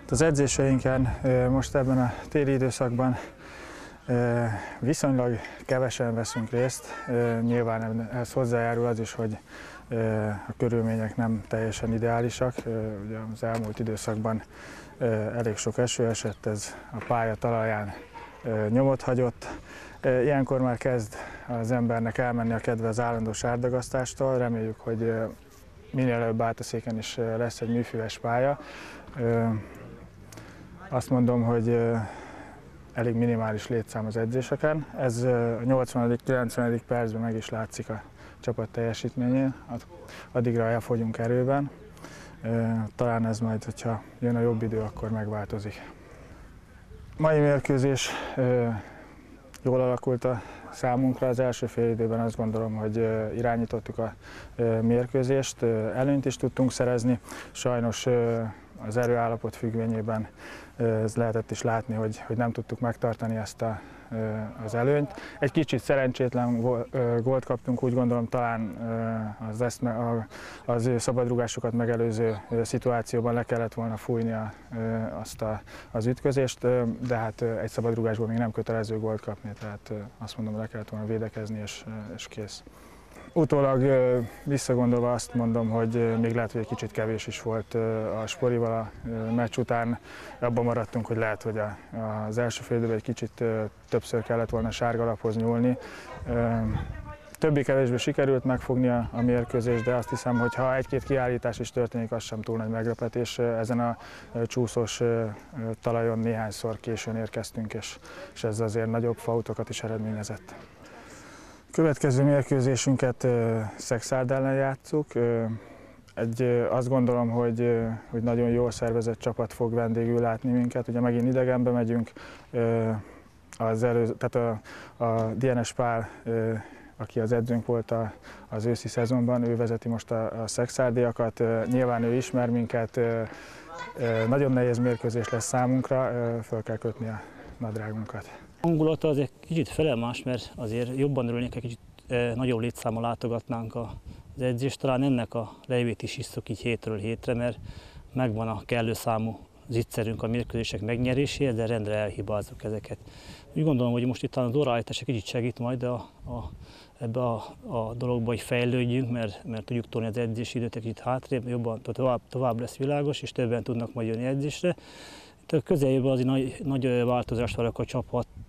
Az edzéseinken most ebben a téli időszakban viszonylag kevesen veszünk részt. Nyilván ez hozzájárul az is, hogy a körülmények nem teljesen ideálisak. Ugye az elmúlt időszakban elég sok eső esett, ez a pálya talaján nyomot hagyott. Ilyenkor már kezd az embernek elmenni a kedve az állandó sárdagasztástól. Reméljük, hogy minél előbb Átaszéken is lesz egy műfüves pálya. Azt mondom, hogy elég minimális létszám az edzéseken. Ez a 80.-90. percben meg is látszik a csapat teljesítményén. Addigra elfogyunk erőben. Talán ez majd, hogyha jön a jobb idő, akkor megváltozik. Mai mérkőzés jól alakult a számunkra. Az első fél időben azt gondolom, hogy irányítottuk a mérkőzést, előnyt is tudtunk szerezni. Sajnos az erőállapot függvényében ez lehetett is látni, hogy, hogy nem tudtuk megtartani ezt a, az előnyt. Egy kicsit szerencsétlen gólt kaptunk, úgy gondolom talán az, ezt, az ő szabadrugásokat megelőző szituációban le kellett volna fújni azt a, az ütközést, de hát egy szabadrugásból még nem kötelező gólt kapni, tehát azt mondom, le kellett volna védekezni, és, és kész. Utólag visszagondolva azt mondom, hogy még lehet, hogy egy kicsit kevés is volt a Sporival a meccs után. Abban maradtunk, hogy lehet, hogy az első fél egy kicsit többször kellett volna sárgalaphoz nyúlni. Többi-kevésbé sikerült megfogni a, a mérkőzést, de azt hiszem, hogy ha egy-két kiállítás is történik, az sem túl nagy meglepetés. Ezen a csúszós talajon néhányszor későn érkeztünk, és, és ez azért nagyobb fautokat is eredményezett. Következő mérkőzésünket Szexárd ellen játszuk. Egy, azt gondolom, hogy, hogy nagyon jól szervezett csapat fog vendégül látni minket. Ugye megint idegenbe megyünk, az előző, tehát a, a DNS Pál, aki az edzőnk volt a, az őszi szezonban, ő vezeti most a, a szexárdiakat. Nyilván ő ismer minket, nagyon nehéz mérkőzés lesz számunkra, föl kell kötni a nadrágunkat hangulata az egy kicsit fele más, mert azért jobban örülnék, egy kicsit eh, nagyobb létszámmal látogatnánk az edzést. Talán ennek a lejvét is iszok így hétről hétre, mert megvan a kellő számú zicserünk a mérkőzések megnyeréséhez, de rendre elhibázok ezeket. Úgy gondolom, hogy most itt az óraállítás egy kicsit segít majd a, a, ebbe a, a dologba, hogy fejlődjünk, mert, mert tudjuk tolni az edzési időt egy kicsit hátrébb, jobban tovább, tovább lesz világos, és többen tudnak majd jönni edzésre. Itt a közeljövőben az nagy, nagy változást várok a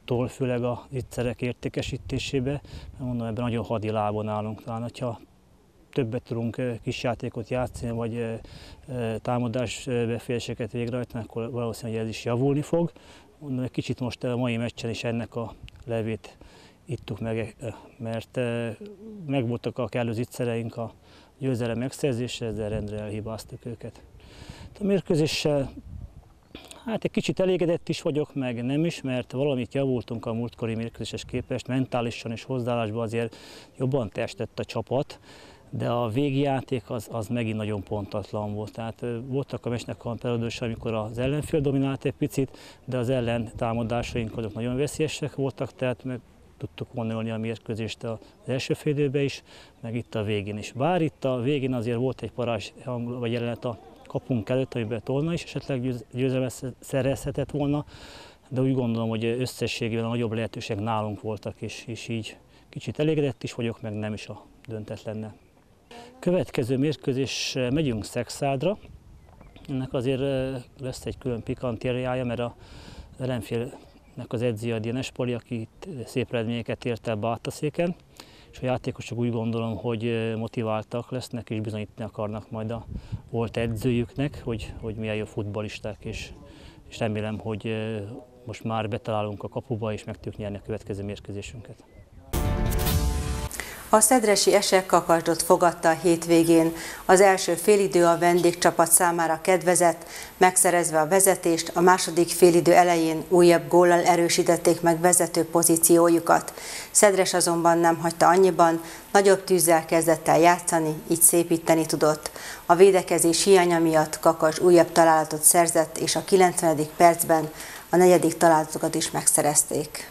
csapattól, főleg a viccerek értékesítésébe, mert mondom, ebben nagyon hadi lábon állunk. Talán, hogyha többet tudunk kis játékot játszani, vagy támadás befejezéseket végrehajtani, akkor valószínűleg ez is javulni fog. Mondom, egy kicsit most a mai meccsen is ennek a levét ittuk meg, mert megvoltak a kellő zicsereink a győzelem megszerzésre, ezzel rendre elhibáztuk őket. A mérkőzéssel Hát egy kicsit elégedett is vagyok, meg nem is, mert valamit javultunk a múltkori mérkőzéses képest, mentálisan és hozzáállásban azért jobban testett a csapat, de a végjáték az, az megint nagyon pontatlan volt. Tehát voltak a mesnek a periódus, amikor az ellenfél dominált egy picit, de az ellen támadásaink azok nagyon veszélyesek voltak, tehát meg tudtuk volna a mérkőzést az első fél is, meg itt a végén is. Bár itt a végén azért volt egy parázs hang, vagy jelenet a kapunk előtt, amiben Tolna is esetleg győzelmet szerezhetett volna, de úgy gondolom, hogy összességében a nagyobb lehetőség nálunk voltak, és, és így kicsit elégedett is vagyok, meg nem is a döntetlenne. Következő mérkőzés megyünk Szexádra. Ennek azért lesz egy külön pikantériája, mert az ellenfélnek az edzője a Dienes Poli, aki szép eredményeket ért el Bátaszéken és a játékosok úgy gondolom, hogy motiváltak lesznek, és bizonyítani akarnak majd a volt edzőjüknek, hogy, hogy milyen jó futballisták, és, és remélem, hogy most már betalálunk a kapuba, és meg tudjuk nyerni a következő mérkőzésünket. A Szedresi Esek kakasdot fogadta a hétvégén. Az első félidő a vendégcsapat számára kedvezett, megszerezve a vezetést, a második félidő elején újabb góllal erősítették meg vezető pozíciójukat. Szedres azonban nem hagyta annyiban, nagyobb tűzzel kezdett el játszani, így szépíteni tudott. A védekezés hiánya miatt Kakas újabb találatot szerzett, és a 90. percben a negyedik találatokat is megszerezték.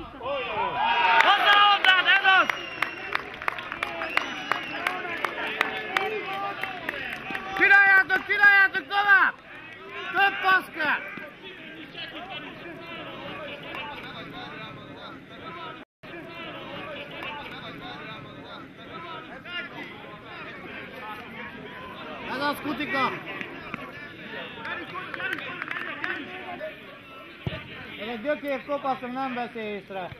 Oh. Copa Fernández Esra.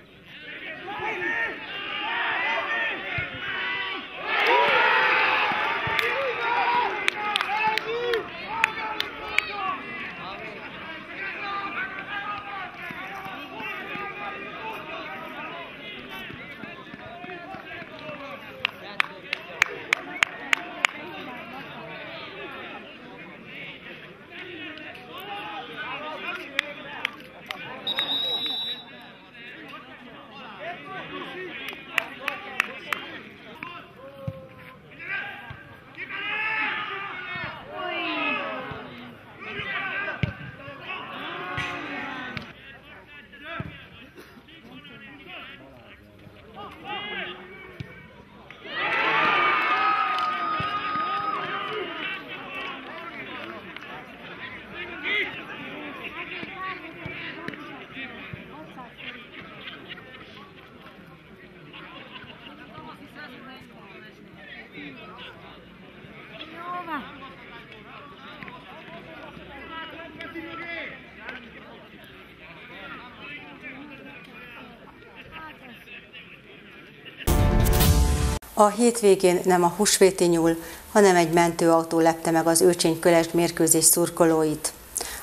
A hétvégén nem a húsvéti nyúl, hanem egy mentőautó lepte meg az őcsény kölesd mérkőzés szurkolóit.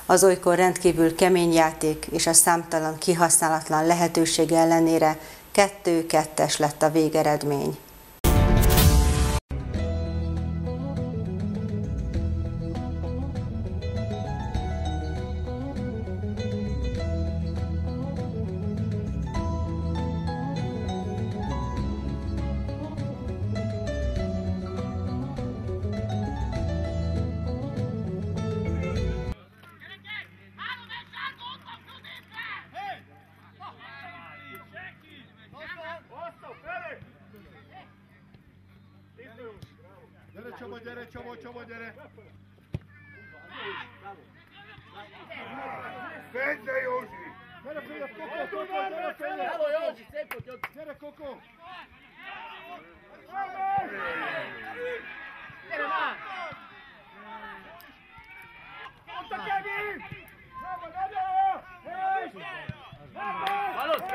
Az olykor rendkívül kemény játék és a számtalan kihasználatlan lehetőség ellenére 2-2-es lett a végeredmény.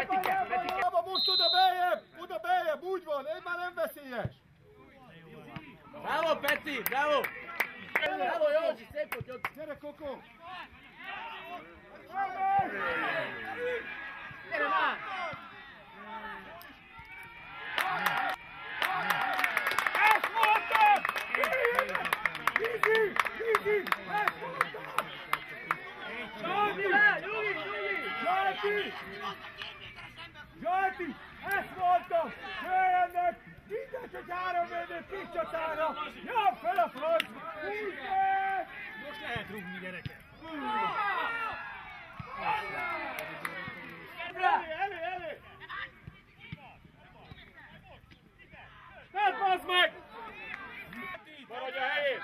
Hallod, Petike, Petike! Csaba, most oda beljebb! Oda beljebb, úgy van, ez már nem veszélyes! Bravo, Peti, bravo! Bravo, Józsi, szép hogy ott. Gyere, Koko! Gyere már! Ezt mondtam! Easy! Easy! Ezt mondtam! Zsolti! Nyugi, nyugi! Zsolti! voltam, jöjjenek, mindegy, hogy három védő picsatára, jön fel a front, úgy Most lehet rúgni gyerekek. Elő, elő, elő! Ne bazd meg! Maradj a helyén!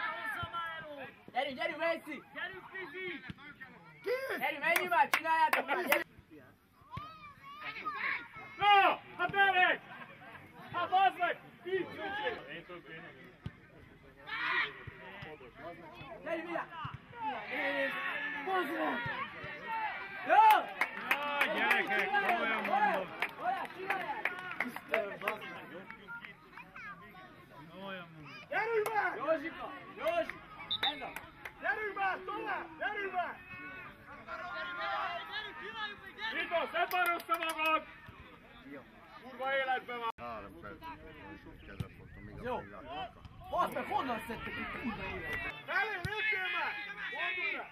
Gyerünk, gyerünk, Messi! Gyerünk, Fizi! Gyerünk, menjünk már, csináljátok már! Gyerünk! Na, hát elég! Hát bazd meg! Így, Gyere, Milán! Bazd meg! Jó! Na, gyerekek, komolyan mondom. Balázs, csinálják! Komolyan mondom. Gyerünk már! Józsika! Józsi! Enna! Gyerünk már, tovább! Gyerünk már! Itt van, szedd már össze magad! Kurva életben van! Három perc. Jó. Bazd meg, honnan szedtek itt a kurva élet? Felé, lépjél már! Fordulj rá!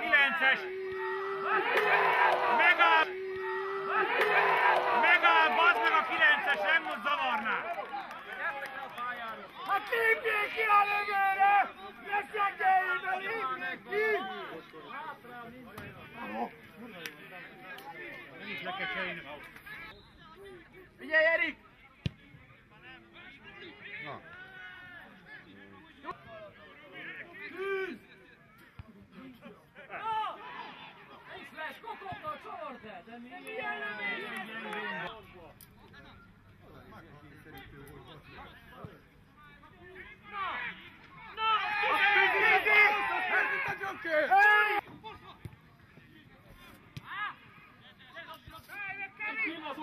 Kilences! Megáll! Megáll, bazd meg a kilences, nem most zavarná! Hát lépjél ki a lövőre! Ne seggelj be, lépjél ki! Nem is le kell cserélni. Figyelj, Erik! Na. Tűz! Na! És lesz, kokokkal csavart el! De mi ilyen nem Na! Na! Ez itt a gyökér!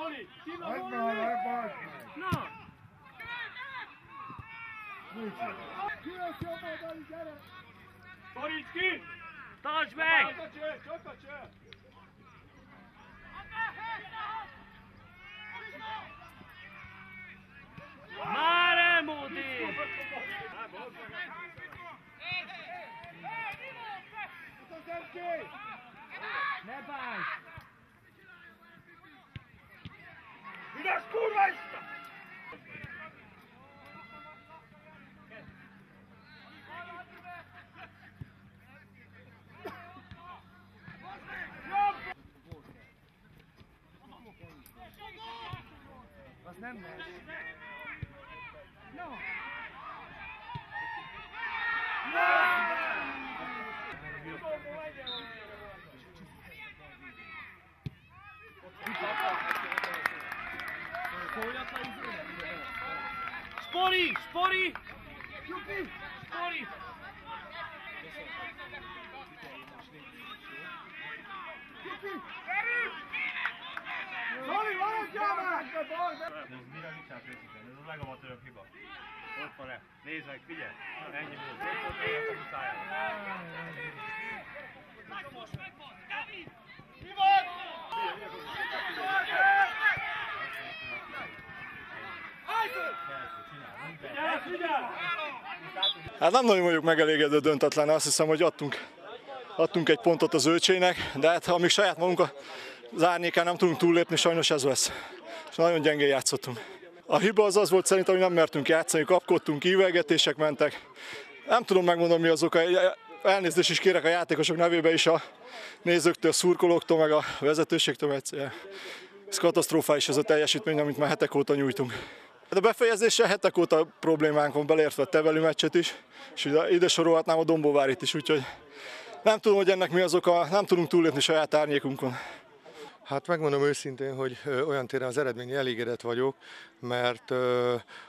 Kima Zoli! Kima Hagyd Zoli! már le, bazd meg! Na! Ki lesz jobb oldali, gyere! Boríts ki! Tartsd meg! Csak a cső, csak a cső! Már elmódi! Ne bánj! Üdes kurva Isten! Az nem megy. No. Spori! Spori! Spori! Zoli, maradjál már! Ez mire mit csinálsz részesen? Ez a legamatőrebb hiba. Ott van-e? Nézd meg, figyelj! Ennyi volt. Ott volt olyan a muszájára. Mi van? Hát nem nagyon vagyok megelégedő döntetlen, azt hiszem, hogy adtunk, adtunk egy pontot az ölcsének, de hát amíg saját magunk az árnyékán nem tudunk túllépni, sajnos ez lesz. És nagyon gyengén játszottunk. A hiba az az volt szerintem, hogy nem mertünk játszani, kapkodtunk, ívelgetések mentek. Nem tudom megmondani, mi az oka. Elnézést is kérek a játékosok nevébe is a nézőktől, szurkolóktól, meg a vezetőségtől, egyszerűen ez katasztrofális ez a teljesítmény, amit már hetek óta nyújtunk. A befejezéssel hetek óta problémánk van, beleértve a Teveli meccset is, és ide sorolhatnám a Dombóvárit is, úgyhogy nem tudom, hogy ennek mi az oka, nem tudunk túllépni saját árnyékunkon. Hát megmondom őszintén, hogy olyan téren az eredmény elégedett vagyok, mert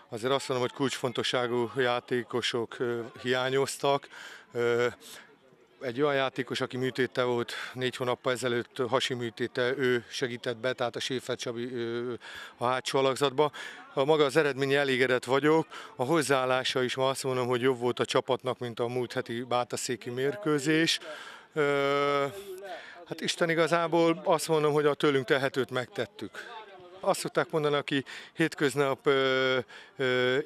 azért azt mondom, hogy kulcsfontosságú játékosok hiányoztak. Egy olyan játékos, aki műtéte volt négy hónappal ezelőtt, hasi műtéte, ő segített be, tehát a Séfer Csabi a hátsó alakzatba. A maga az eredmény elégedett vagyok, a hozzáállása is ma azt mondom, hogy jobb volt a csapatnak, mint a múlt heti bátaszéki mérkőzés. Hát Isten igazából azt mondom, hogy a tőlünk tehetőt megtettük. Azt szokták mondani, aki hétköznap ö, ö,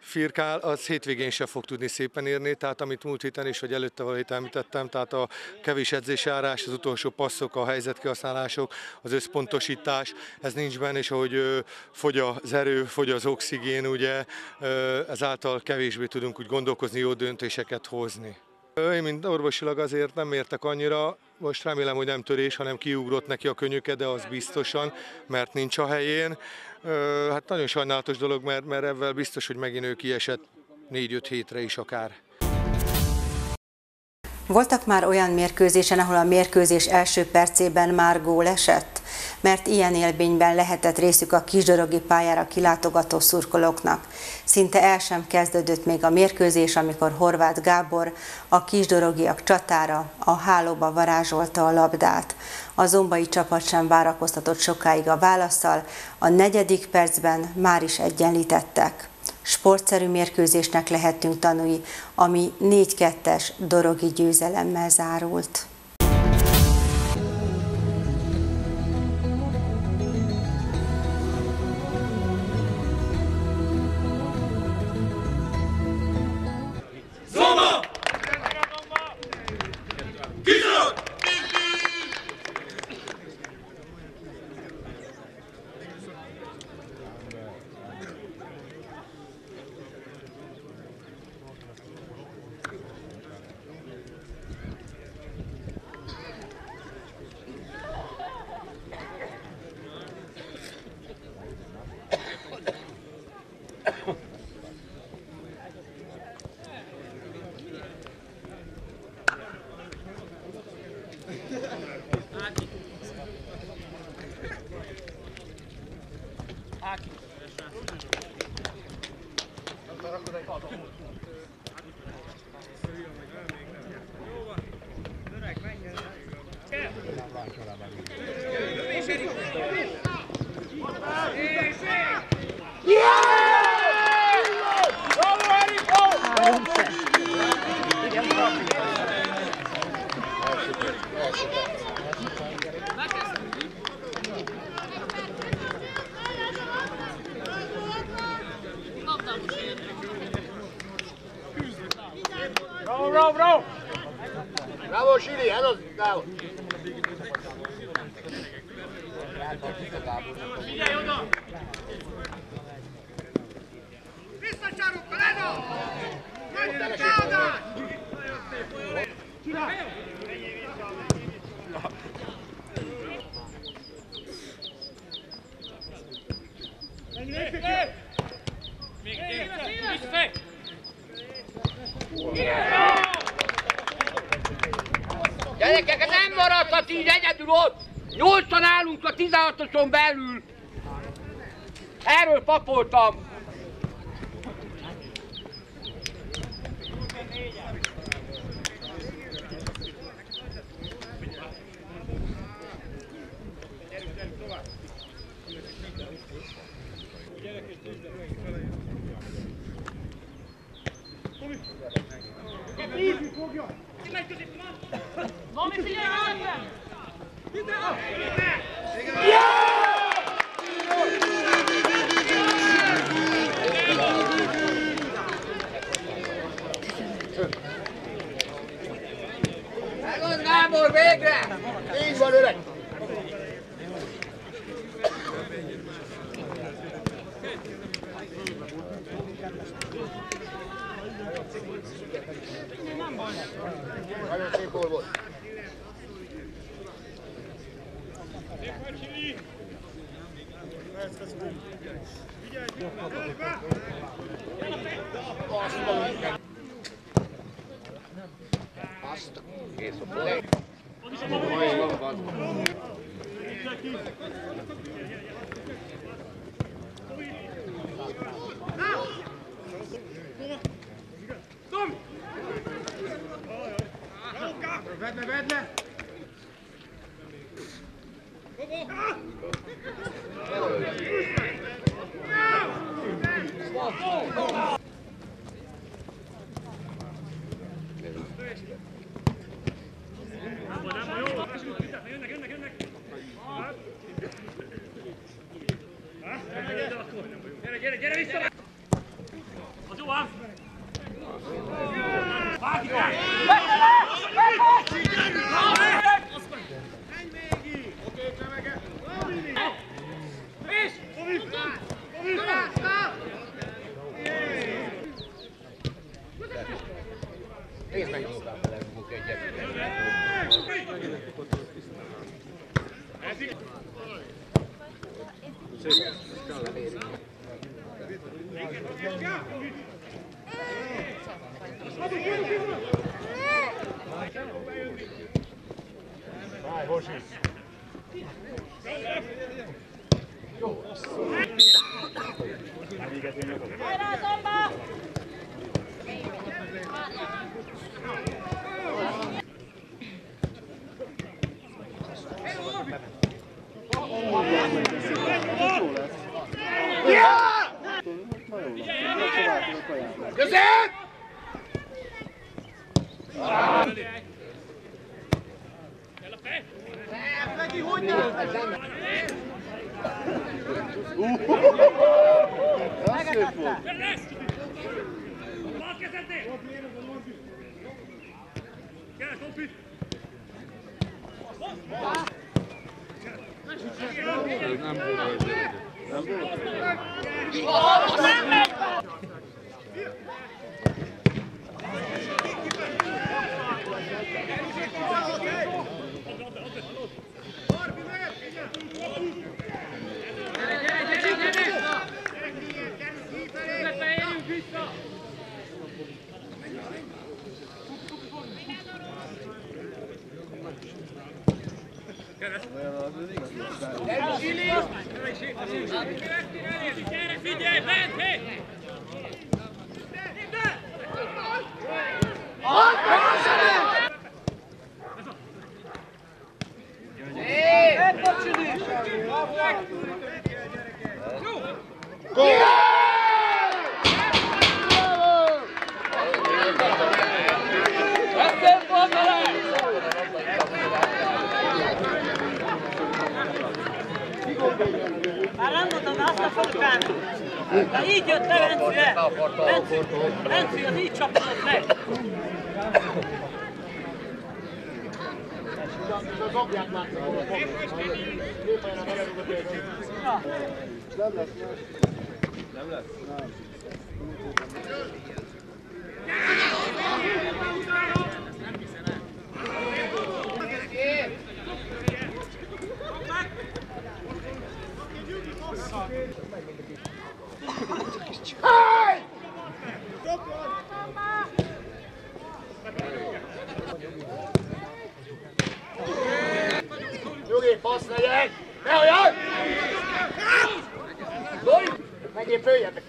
firkál, az hétvégén sem fog tudni szépen érni, tehát amit múlt héten is, vagy előtte valamit említettem, tehát a kevés edzésjárás, az utolsó passzok, a helyzetkihasználások, az összpontosítás, ez nincs benne, és ahogy ö, fogy az erő, fogy az oxigén, ugye, ö, ezáltal kevésbé tudunk úgy gondolkozni, jó döntéseket hozni. Én, mint orvosilag azért nem értek annyira, most remélem, hogy nem törés, hanem kiugrott neki a könyöke, de az biztosan, mert nincs a helyén. Hát nagyon sajnálatos dolog, mert, mert ebben biztos, hogy megint ő kiesett négy-öt hétre is akár. Voltak már olyan mérkőzésen, ahol a mérkőzés első percében már gól esett? Mert ilyen élményben lehetett részük a kisdorogi pályára kilátogató szurkolóknak. Szinte el sem kezdődött még a mérkőzés, amikor Horváth Gábor a kisdorogiak csatára a hálóba varázsolta a labdát. A zombai csapat sem várakoztatott sokáig a válaszsal, a negyedik percben már is egyenlítettek sportszerű mérkőzésnek lehettünk tanúi, ami 4-2-es dorogi győzelemmel zárult. A 16-oson belül! Erről papoltam! Nem volt. Nem Figyelj, bent, hé! Már nem mondom, azt a fokán. De így jött le Vencire. Venci, Venci, az így csapodott le. Nem lesz. Nem lesz. Hey! Nyugi, passz legyen! Ne olyan! Zoli! Menjél följebb!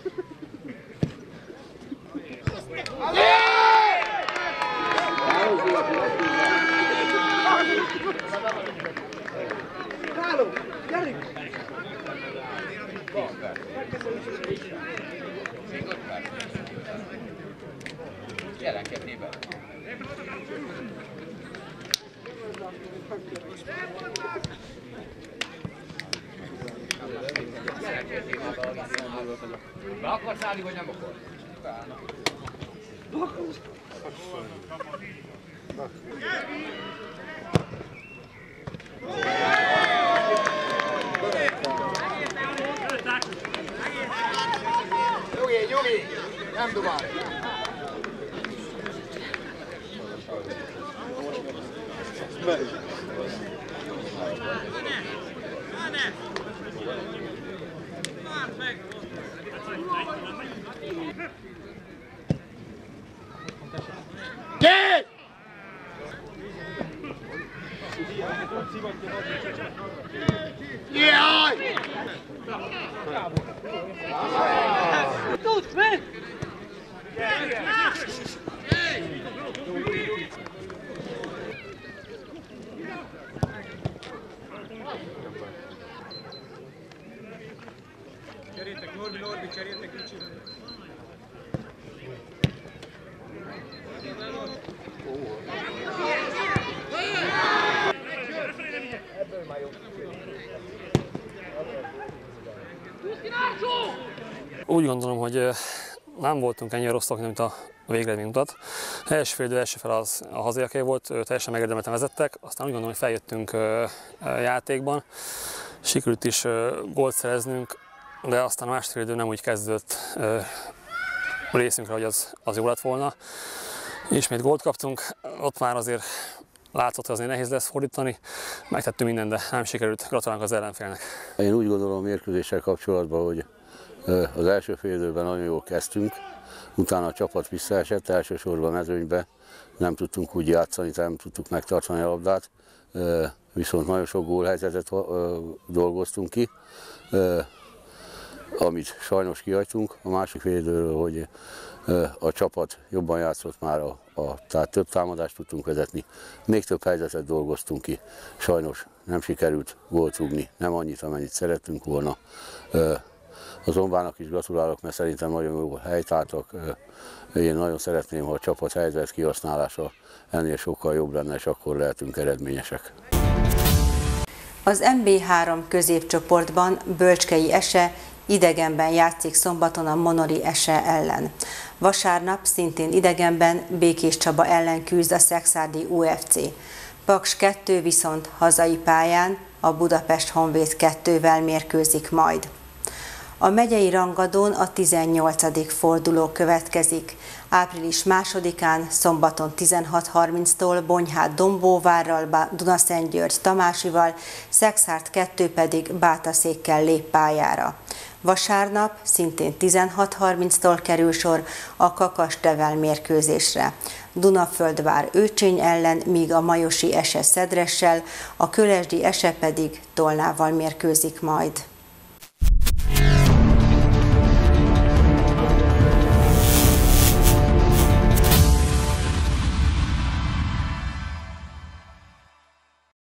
Háló! Gyerünk! Jelenkedni be. Be akarsz állni, vagy nem akarsz? Nyugi, nyugi! Nem dumálj! Két! Hogy nem voltunk ennyire rosszak, mint a végeredmény mutat. A első fél idő első fel az a hazaiaké volt, teljesen megérdemelten vezettek, aztán úgy gondolom, hogy feljöttünk játékban. Sikerült is gólt szereznünk, de aztán a második idő nem úgy kezdődött részünkre, hogy az, az jó lett volna. Ismét gólt kaptunk, ott már azért látszott, hogy azért nehéz lesz fordítani. Megtettünk mindent, de nem sikerült. Gratulálunk az ellenfélnek. Én úgy gondolom a mérkőzéssel kapcsolatban, hogy az első fél időben nagyon jól kezdtünk, utána a csapat visszaesett, elsősorban mezőnybe, nem tudtunk úgy játszani, nem tudtuk megtartani a labdát, viszont nagyon sok gólhelyzetet dolgoztunk ki, amit sajnos kihagytunk. A másik védőről, hogy a csapat jobban játszott már, a, a, tehát több támadást tudtunk vezetni, még több helyzetet dolgoztunk ki. Sajnos nem sikerült gólt rúgni, nem annyit, amennyit szerettünk volna. Az Ombának is gratulálok, mert szerintem nagyon jó helytáltak. Én nagyon szeretném, ha a csapat helyzet kihasználása ennél sokkal jobb lenne, és akkor lehetünk eredményesek. Az MB3 középcsoportban Bölcskei Ese idegenben játszik szombaton a Monori Ese ellen. Vasárnap szintén idegenben Békés Csaba ellen küzd a Szexárdi UFC. Paks 2 viszont hazai pályán a Budapest Honvéd 2-vel mérkőzik majd. A megyei rangadón a 18. forduló következik. Április 2-án, szombaton 16.30-tól Bonyhát Dombóvárral, Dunaszentgyörgy Tamásival, Szexárt 2 pedig Bátaszékkel lép pályára. Vasárnap szintén 16.30-tól kerül sor a Kakas-Devel mérkőzésre. Dunaföldvár Őcsény ellen, míg a Majosi Ese Szedressel, a Kölesdi Ese pedig Tolnával mérkőzik majd. Yeah.